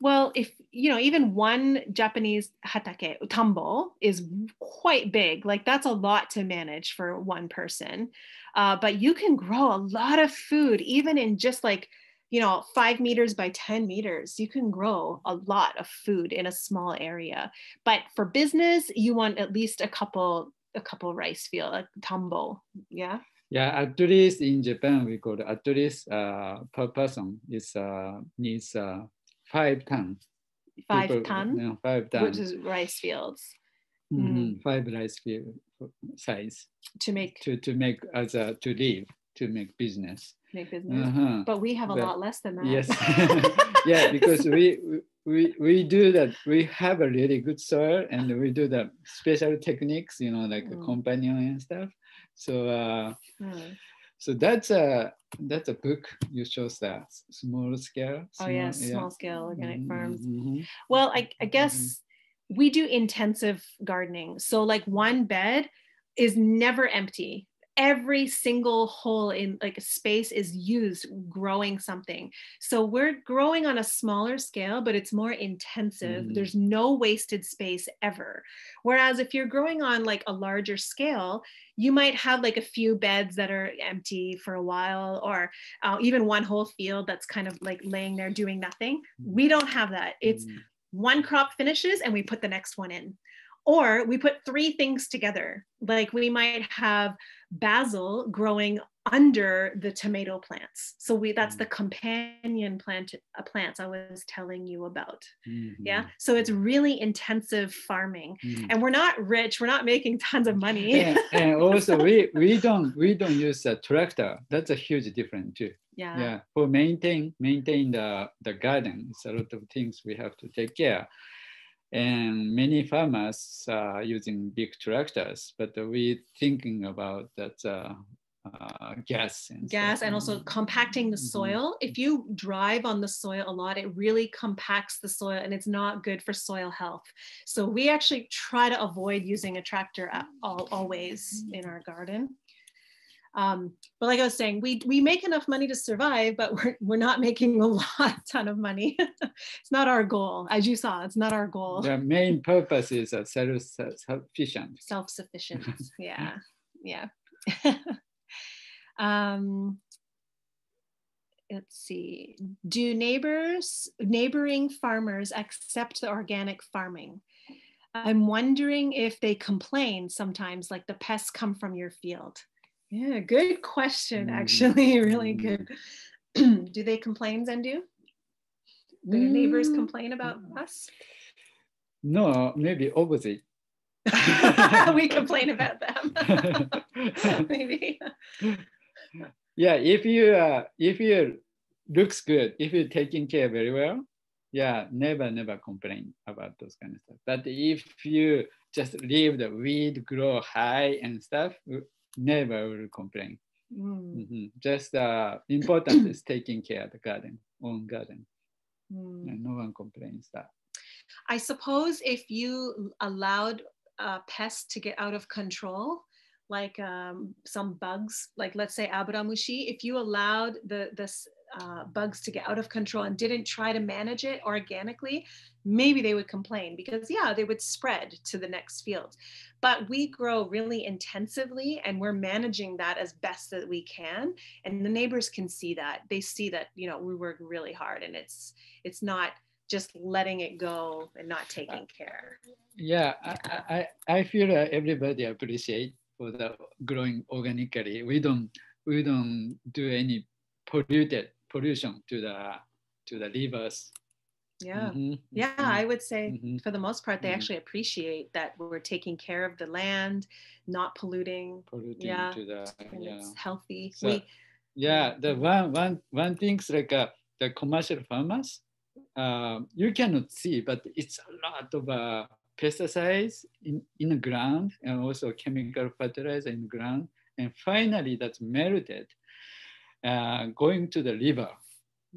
Well, if you know, even one Japanese hatake, tambo, is quite big. Like that's a lot to manage for one person. Uh, but you can grow a lot of food, even in just like, you know, five meters by 10 meters. You can grow a lot of food in a small area. But for business, you want at least a couple, a couple rice field, like tambo. Yeah. Yeah, at least in Japan, we call it at least uh, per person is uh, needs uh, five tan. Five People- tan, yeah, five tan. which is rice fields Mhm, Five rice field size to make to to make as a to live to make business. Make business. Uh-huh. But we have a But- lot less than that. Yes, *laughs* *laughs* yeah, because we we we do that. We have a really good soil, and we do the special techniques, you know, like a Mm. companion and stuff. So uh, Hmm. so that's a that's a book. You shows that small scale. Oh yes, yeah. small scale organic Mhm, farms. mhm. Well, I, I guess we do intensive gardening. So like one bed is never empty. Every single hole in like a space is used growing something. So we're growing on a smaller scale, but it's more intensive. Mhm. There's no wasted space ever. Whereas if you're growing on like a larger scale, you might have like a few beds that are empty for a while, or uh, even one whole field that's kind of like laying there doing nothing. We don't have that. It's Mm. one crop finishes and we put the next one in. Or we put three things together. Like we might have basil growing under the tomato plants. So we that's the companion plant uh, plants I was telling you about. Yeah. So it's really intensive farming. Mhm. And we're not rich, we're not making tons of money. and, and *laughs* also we we don't we don't use a tractor. That's a huge difference too. yeah. yeah for maintain maintain the the garden it's a lot of things we have to take care and many farmers are using big tractors but we're thinking about that uh, uh, gas and gas stuff. and also compacting the Mhm. soil. If you drive on the soil a lot, it really compacts the soil and it's not good for soil health. So we actually try to avoid using a tractor at all, always in our garden. Um, but like I was saying, we, we make enough money to survive, but we're, we're not making a *laughs* lot ton of money. *laughs* it's not our goal. As you saw, it's not our goal. the main purpose is uh, self-sufficient self-sufficient *laughs* yeah yeah um let's see do neighbors neighboring farmers accept the organic farming i'm wondering if they complain sometimes like the pests come from your field yeah good question actually *laughs* really Mhm. good. *clears throat* Do they complain Zenryu? Do your neighbors Mm. complain about us? No maybe opposite. *laughs* We *laughs* complain about them. Maybe. Yeah if you uh, if you looks good if you're taking care very well yeah never never complain about those kind of stuff. But if you just leave the weed grow high and stuff never will complain Mm, Mhm. just uh, important is taking care of the garden own garden mm. and no one complains that I suppose if you allowed uh, pests to get out of control, like um, some bugs, like let's say aburamushi, if you allowed the this uh, bugs to get out of control and didn't try to manage it organically, maybe they would complain because yeah, they would spread to the next field. But we grow really intensively and we're managing that as best that we can. And the neighbors can see that. They see that, you know, we work really hard and it's it's not just letting it go and not taking care. yeah I, I, I I feel uh, everybody appreciate for the growing organically we don't we don't do any polluted pollution to the to the rivers Yeah. Mhm, Yeah, mhm, I would say mhm. for the most part, they Mhm. actually appreciate that we're taking care of the land, not polluting, polluting yeah, to the and yeah it's healthy. So- we, yeah the one one one things like uh, the commercial farmers uh, you cannot see but it's a lot of uh, pesticides in, in the ground and also chemical fertilizer in the ground and finally that's melted uh, going to the river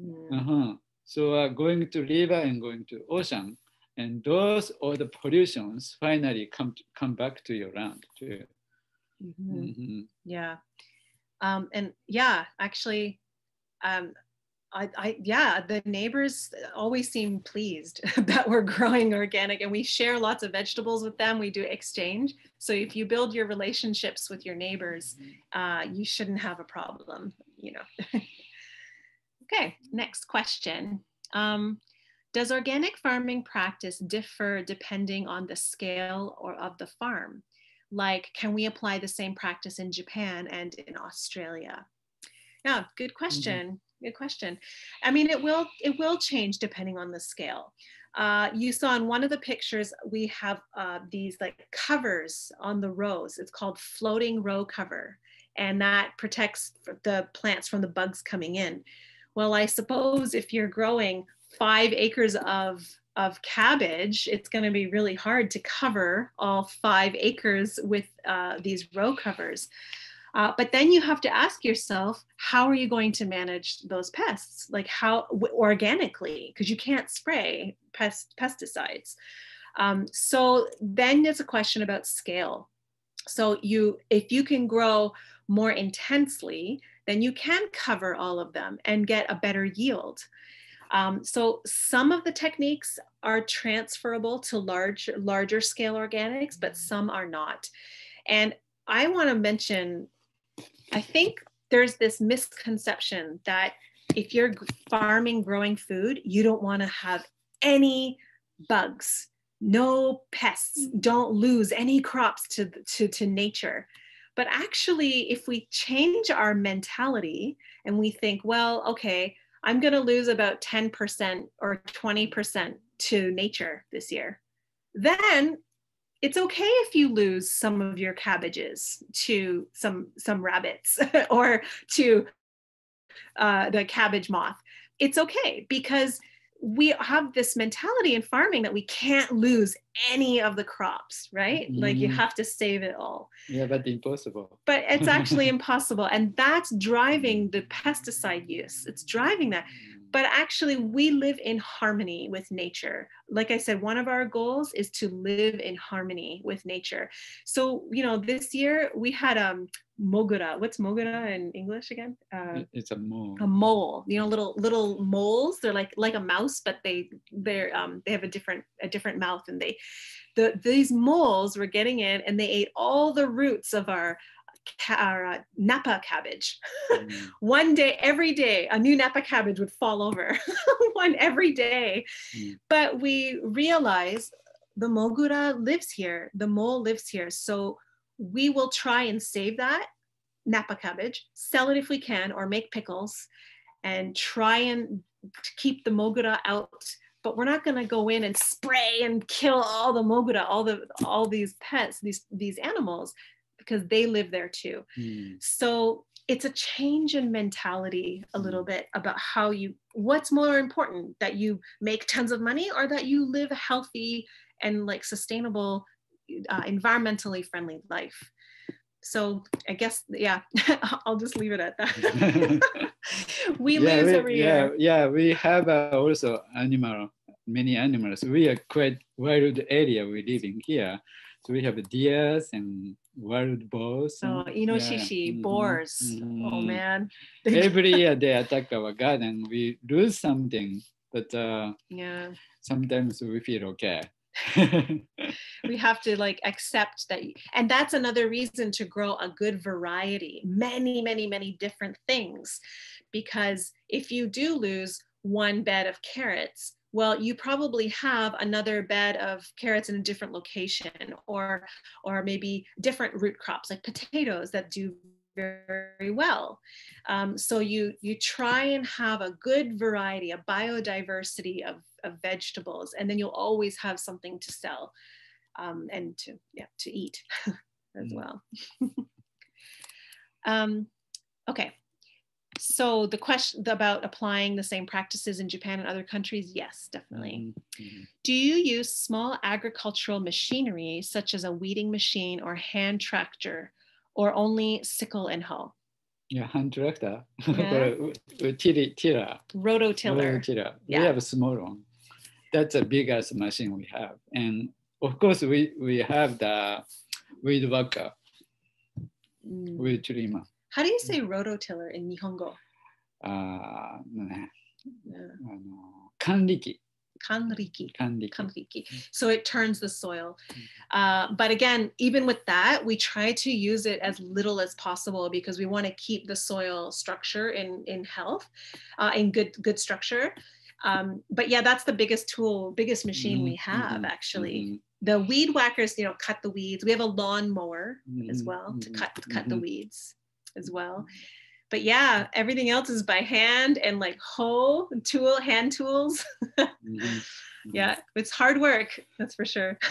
Mm, uh-huh. so uh, going to river and going to ocean and those all the pollutions finally come to, come back to your land too mhm, Mhm. Yeah. Um, and yeah, actually, um, I, I, yeah, the neighbors always seem pleased *laughs* that we're growing organic and we share lots of vegetables with them. We do exchange. So if you build your relationships with your neighbors, uh, you shouldn't have a problem, you know. *laughs* okay, next question. Um, does organic farming practice differ depending on the scale or of the farm? like can we apply the same practice in Japan and in Australia? Yeah, good Mm-hmm. question. Good question. I mean, it will it will change depending on the scale. Uh, you saw in one of the pictures we have uh, these like covers on the rows. It's called floating row cover, and that protects the plants from the bugs coming in. Well, I suppose if you're growing five acres of of cabbage, it's going to be really hard to cover all five acres with uh, these row covers. Uh, but then you have to ask yourself, how are you going to manage those pests? Like how w- organically, because you can't spray pest, pesticides. Um, so then there's a question about scale. So you, if you can grow more intensely, then you can cover all of them and get a better yield. Um, so some of the techniques are transferable to large, larger scale organics, but some are not. And I want to mention, I think there's this misconception that if you're farming, growing food, you don't want to have any bugs, no pests, don't lose any crops to, to, to nature. But actually, if we change our mentality and we think, well, okay, I'm going to lose about 10% or 20% to nature this year, then it's okay if you lose some of your cabbages to some some rabbits *laughs* or to uh, the cabbage moth. It's okay because we have this mentality in farming that we can't lose any of the crops, right? Like you Mhm. have to save it all Yeah, but impossible. but it's actually *laughs* impossible and that's driving the pesticide use it's driving that but actually we live in harmony with nature. Like i said one of our goals is to live in harmony with nature. So you know this year we had um mogura. What's mogura in english again? Uh, It's a mole. a mole. You know little little moles. They're like like a mouse but they they're um they have a different a different mouth and they the these moles were getting in and they ate all the roots of our ca- uh, napa cabbage. Mm. *laughs* one day every day a new napa cabbage would fall over. *laughs* One every day. Mm. but we realize the mogura lives here. The mole lives here. So we will try and save that napa cabbage sell it if we can or make pickles and try and keep the mogura out. But we're not going to go in and spray and kill all the mogura all the all these pets these these animals because they live there too Mm. so it's a change in mentality a little bit about how you what's more important that you make tons of money or that you live a healthy and like sustainable uh, environmentally friendly life so i guess yeah *laughs* i'll just leave it at that *laughs* we yeah, lose we, every yeah, year yeah, we have uh, also animal, many animals. We are quite wild area we live in here. So we have deers and wild boars. so and- inoshishi yeah, boars oh mhm. man Every *laughs* year they attack our garden. We lose something, but uh, yeah sometimes we feel okay. *laughs* we have to like accept that and that's another reason to grow a good variety many many many different things because if you do lose one bed of carrots well you probably have another bed of carrots in a different location or or maybe different root crops like potatoes that do very well. Um, so you you try and have a good variety a biodiversity of, of vegetables and then you'll always have something to sell um, and to yeah to eat *laughs* as Mm. well. *laughs* Um, okay so the question about applying the same practices in japan and other countries yes definitely Mhm, mhm. do you use small agricultural machinery such as a weeding machine or hand tractor or only sickle and hoe Yeah, hand tractor. *laughs* Yeah. Uh, tiller, tiller. rototiller Rototiller. Yeah. We have a small one. That's the biggest machine we have. And of course, we, we have the weed worker, Mm. weed trimmer. how do you say rototiller in nihongo あーね Yeah. あの管理機 kanriki 管理機 kanriki so it turns the soil uh, but again even with that we try to use it as little as possible because we want to keep the soil structure in in health uh, in good good structure um, but yeah that's the biggest tool biggest machine we Mhm, have mhm, actually mhm. the weed whackers, you know, cut the weeds. We have a lawn mower as Mhm, well to mhm, cut cut the mhm. weeds as well. But yeah, everything else is by hand and like hoe, tool, hand tools. Mhm. *laughs* yeah, it's hard work, that's for sure. *coughs*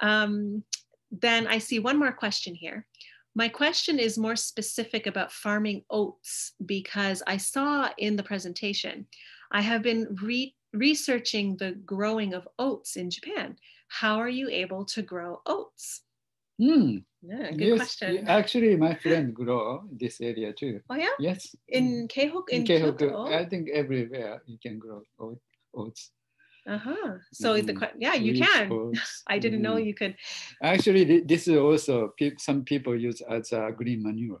Um, then I see one more question here. My question is more specific about farming oats because I saw in the presentation, I have been re- researching the growing of oats in Japan. How are you able to grow oats? Hmm. Yeah, good yes, question. Actually, my friend grow this area too. oh yeah, Yes. in Keihoku, in, in Keihoku, Kyoto. I think everywhere you can grow oats. Uh huh. So the Mhm. que- yeah, you can. oats. *laughs* I didn't know Mhm. you could. Actually, this is also some people use as a green manure.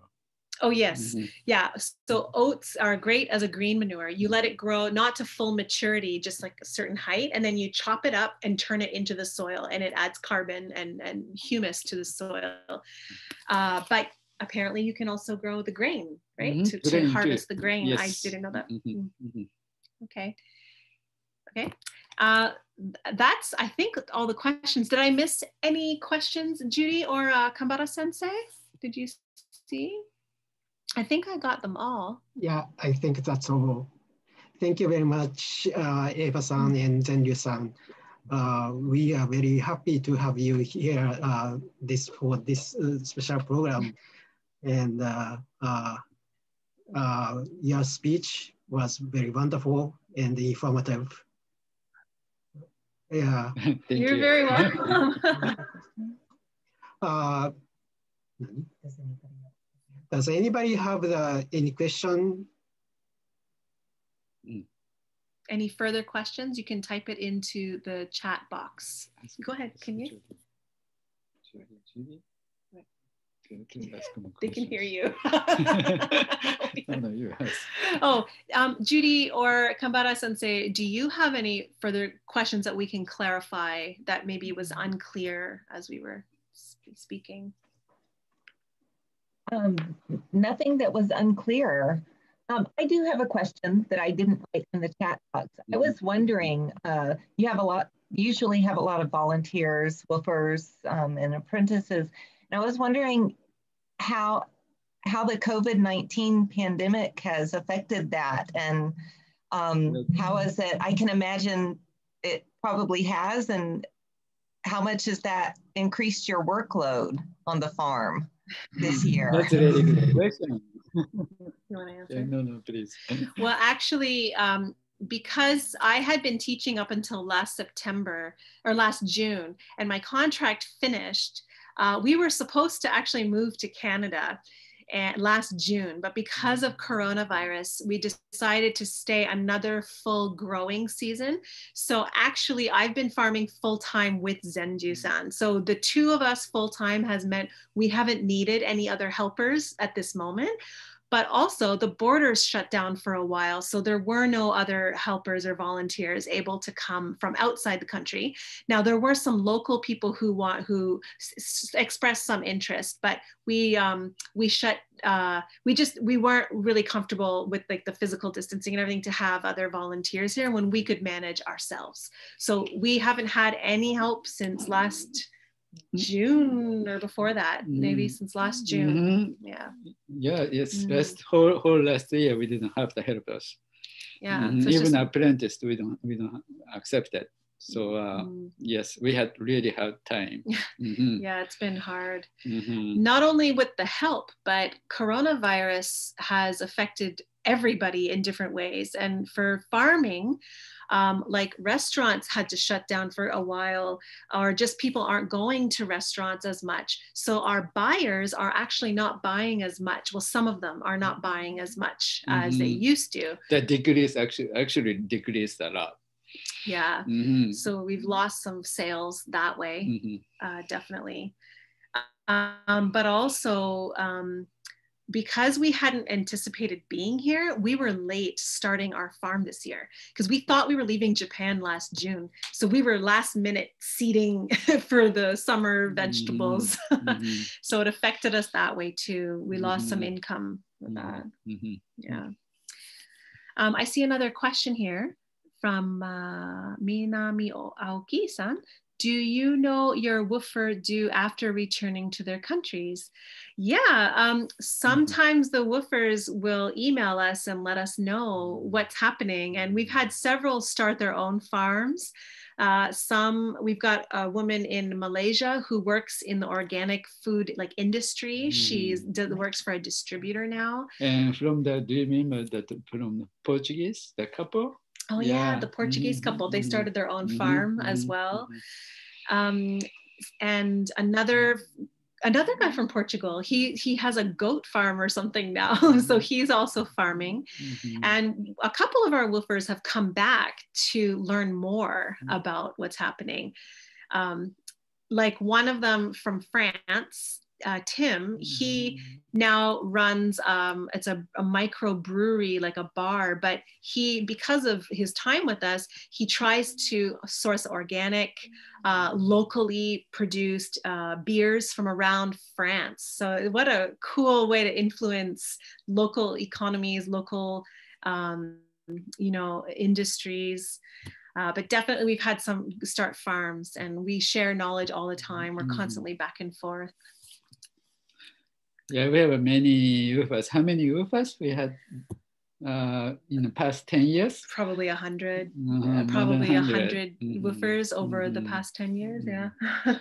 Oh yes, Mhm. Yeah, so oats are great as a green manure. You let it grow not to full maturity, just like a certain height, and then you chop it up and turn it into the soil, and it adds carbon and, and humus to the soil. Uh, but apparently, you can also grow the grain, right? Mhm, To, to grain too. harvest the grain. I didn't know that. Mhm, mhm. Okay. Okay. Uh, that's, I think, all the questions. Did I miss any questions, Judy or uh, Kambara sensei? Did you see? I think I got them all. Yeah, I think that's all. Thank you very much, uh, Eva-san and Zenryu-san. Uh, we are very happy to have you here uh, this for this uh, special program. And uh, uh, uh, your speech was very wonderful and informative. Yeah. *laughs* Thank You're you. very welcome. *laughs* *laughs* Does anybody have the, any question? Any further questions? You can type it into the chat box. Go ahead, can you? They can hear you. no, *laughs* no, you oh, um, Judy or Kambara sensei, do you have any further questions that we can clarify that maybe was unclear as we were speaking? Um, nothing that was unclear. Um, I do have a question that I didn't write in the chat box. I was wondering, uh, you have a lot, usually have a lot of volunteers, WWOOFers, um, and apprentices. And I was wondering how how the COVID-19 pandemic has affected that and um, how is it, I can imagine it probably has and how much has that increased your workload on the farm this *laughs* year? That's a really good *laughs* question. You want to answer? Yeah, no, no, please. *laughs* Well, actually, um, because I had been teaching up until last September or last June, and my contract finished, uh, we were supposed to actually move to Canada and last June, but because of coronavirus, we decided to stay another full growing season. So actually, I've been farming full time with Zenryu-san. Mm. So the two of us full time has meant we haven't needed any other helpers at this moment but also the borders shut down for a while so there were no other helpers or volunteers able to come from outside the country. Now there were some local people who want who s- expressed some interest but we um, we shut uh, we just we weren't really comfortable with like the physical distancing and everything to have other volunteers here when we could manage ourselves. So we haven't had any help since last june or before that maybe Mm. since last june Mhm. yeah Yeah, yes. Mm. Last whole, whole last year we didn't have the helpers. yeah Mhm. so Even just- apprentice we don't we don't accept it. So uh, Mm, yes, we had really hard time. *laughs* Mhm, yeah it's been hard mhm. not only with the help but coronavirus has affected everybody in different ways and for farming um, like restaurants had to shut down for a while or just people aren't going to restaurants as much so our buyers are actually not buying as much well some of them are not buying as much as they Mhm. used to The decrease actually actually decreased a lot. yeah Mhm, so we've lost some sales that way mhm. uh, definitely. Um, but also, um, because we hadn't anticipated being here, we were late starting our farm this year because we thought we were leaving Japan last June. So we were last minute seeding *laughs* for the summer vegetables. Mhm, *laughs* so it affected us that way too. We lost some Mhm. income with that. mhm. Yeah. Um, I see another question here from uh, Minami Aoki-san. Do you know your WWOOFer do after returning to their countries? Yeah, um, sometimes the WWOOFers will email us and let us know what's happening. And we've had several start their own farms. Uh, some we've got a woman in Malaysia who works in the organic food like industry. Mm. Does, works for a distributor now. And from that, do you remember that from Portuguese the couple? Oh yeah, yeah the Portuguese mm-hmm. couple. They mm-hmm. started their own mm-hmm. farm mm-hmm. as well. Mm-hmm. Um, and another another guy from Portugal. He he has a goat farm or something now, *laughs* so he's also farming. Mm-hmm. And a couple of our WWOOFers have come back to learn more mm-hmm. about what's happening. Um, like one of them from France uh, Tim, he mm-hmm. now runs um, it's a, a micro brewery, like a bar. But he, because of his time with us, he tries to source organic, uh, locally produced uh, beers from around France. So what a cool way to influence local economies, local, um, you know, industries. Uh, but definitely we've had some start farms and we share knowledge all the time. We're mm-hmm. constantly back and forth. Yeah, we have many WWOOFers. How many WWOOFers we had uh, in the past 10 years? Probably a 100, uh, probably a 100 mm-hmm. WWOOFers over mm-hmm. the past 10 years, yeah. *laughs*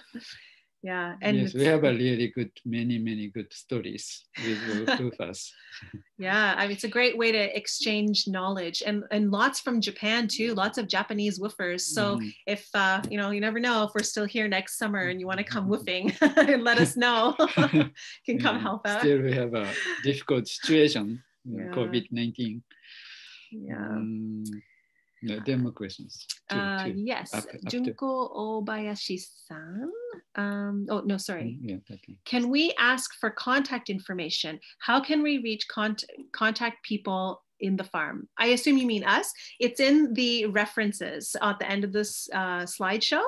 yeah and yes, we have a really good many many good stories with *laughs* WWOOFers yeah i mean it's a great way to exchange knowledge and and lots from japan too lots of japanese WWOOFers. So mm. if uh you know you never know if we're still here next summer and you want to come WWOOFing *laughs* and let us *laughs* know. Can come yeah. help out. still we have a difficult situation yeah. covid-19 yeah. Um, no, there are more questions. Two, uh, two. Yes, up, up Junko Obayashi-san. Um, oh, no, sorry. Mm, yeah, okay. Can we ask for contact information? How can we reach con contact people in the farm? I assume you mean us. It's in the references at the end of this uh, slideshow.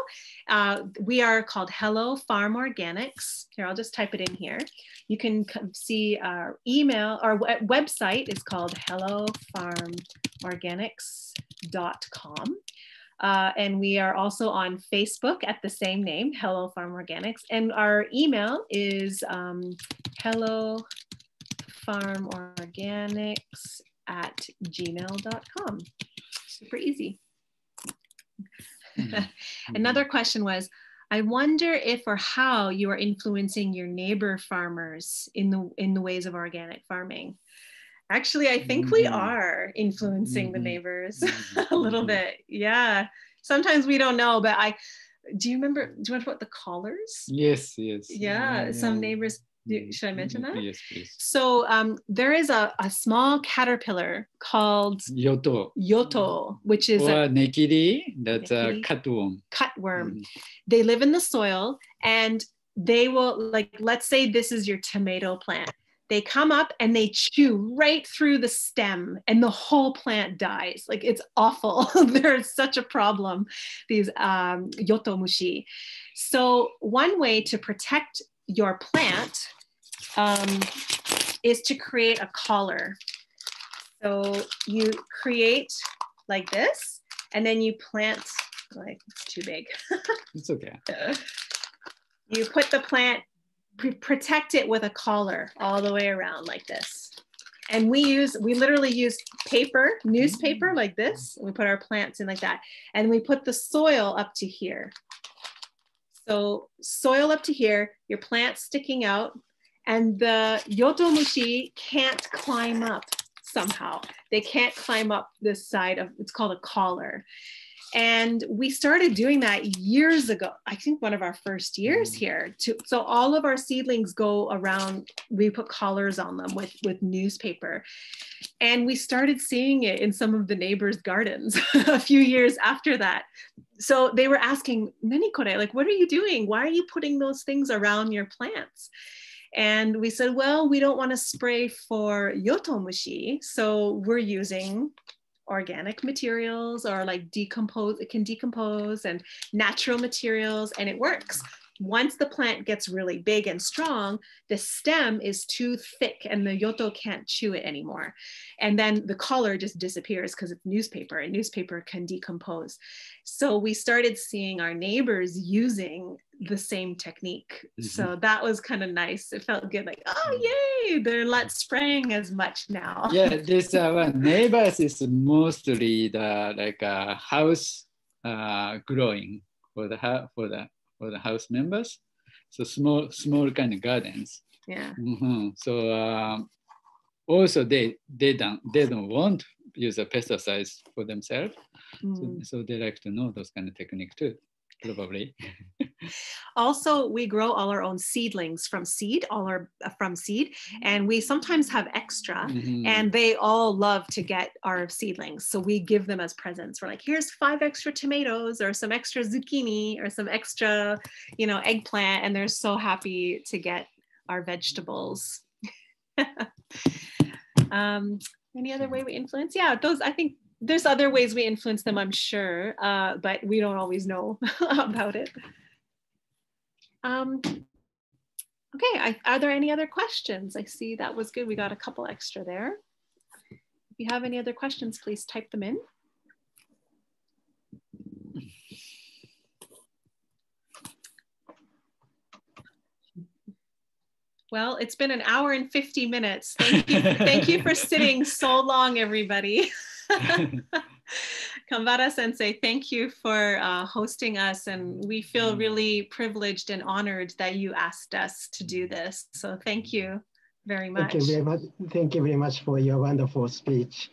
Uh, we are called Hello Farm Organics. Here, I'll just type it in here. You can see our email, our website is called hellofarmorganics.com. Uh, and we are also on Facebook at the same name, Hello Farm Organics. And our email is um, hello farm organics at gmail.com. Super easy. Mm-hmm. *laughs* Another question was, I wonder if or how you are influencing your neighbor farmers in the in the ways of organic farming. Actually, I think mm-hmm. we are influencing mm-hmm. the neighbors *laughs* mm-hmm. a little bit. Yeah. Sometimes we don't know, but I do you remember do you want to put the collars? Yes, yes. Yeah, yeah some neighbors do, should I mention that? Yes, please. So um, there is a, a small caterpillar called yoto, yoto which is or a nekiri, that's nekiri, a cutworm. Cutworm. Mm. They live in the soil and they will like, let's say this is your tomato plant. They come up and they chew right through the stem and the whole plant dies. Like it's awful. *laughs* There's such a problem, these um, yotomushi. So one way to protect your plant um, is to create a collar. So you create like this, and then you plant, like it's too big. *laughs* it's okay. You put the plant, protect it with a collar all the way around like this. And we use, we literally use paper, newspaper like this. We put our plants in like that. And we put the soil up to here. So soil up to here, your plant sticking out, and the yotomushi can't climb up somehow. They can't climb up this side of, it's called a collar. And we started doing that years ago. I think one of our first years mm. here. To, so all of our seedlings go around, we put collars on them with, with newspaper. And we started seeing it in some of the neighbors' gardens *laughs* a few years after that. So they were asking, Nanikore, like, what are you doing? Why are you putting those things around your plants? And we said, well, we don't want to spray for yotomushi. So we're using organic materials or like decompose, it can decompose and natural materials and it works. Once the plant gets really big and strong, the stem is too thick and the yoto can't chew it anymore. And then the color just disappears because it's newspaper and newspaper can decompose. So we started seeing our neighbors using the same technique. Mm-hmm. So that was kind of nice. It felt good, like, oh, yay, they're not spraying as much now. Yeah, this uh, neighbors is mostly the like uh, house uh, growing for the for the for the house members. So small small kind of gardens. Yeah. Mm-hmm. So um, also they they don't they don't want use a pesticides for themselves. Mm. So, so they like to know those kind of technique too probably. *laughs* also, we grow all our own seedlings from seed, all our uh, from seed, and we sometimes have extra, mm-hmm. and they all love to get our seedlings. So we give them as presents. We're like, here's five extra tomatoes, or some extra zucchini, or some extra, you know, eggplant, and they're so happy to get our vegetables. *laughs* um, any other way we influence? Yeah, those I think there's other ways we influence them, I'm sure, uh, but we don't always know *laughs* about it. Um, okay, I, are there any other questions? I see that was good. We got a couple extra there. If you have any other questions, please type them in. Well, it's been an hour and 50 minutes. Thank you. Thank you for *laughs* sitting so long, everybody. *laughs* Kanbara Sensei, thank you for uh, hosting us. And we feel mm. really privileged and honored that you asked us to do this. So thank you very much. Thank you very much. Thank you very much for your wonderful speech.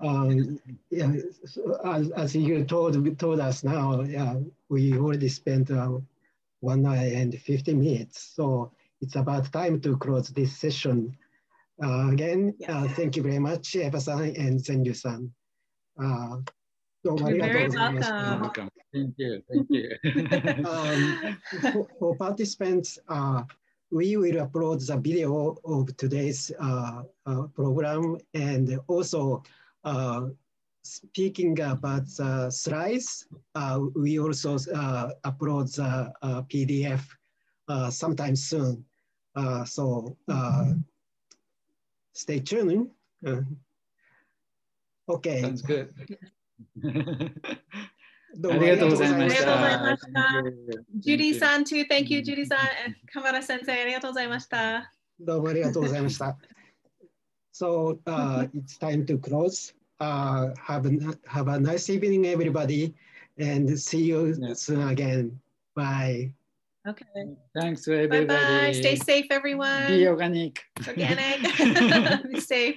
Um, yeah, so as, as, you told, told us now, yeah, we already spent uh, one hour and 50 minutes. So it's about time to close this session. Uh, again, uh, thank you very much, Eva-san and Zenryu-san. Uh, You're very welcome. Thank you, thank you. *laughs* um, for, for, participants, uh, we will upload the video of today's uh, uh, program and also uh, speaking about the slides, uh, we also uh, upload the PDF sometime soon. so stay tuned. Okay. Sounds good. ありがとうございました。ジュリーさん、too. Uh, thank you, ジュリーさん。鎌田先生、ありがとうございました。どうもありがとうございました。so, mm-hmm. uh, mm-hmm. it's time to close. Uh, have, a, have a nice evening, everybody, and see you soon again. Bye. Okay. Thanks everybody. Bye bye. Stay safe, everyone. Be organic. Organic. *laughs* *laughs* Be safe.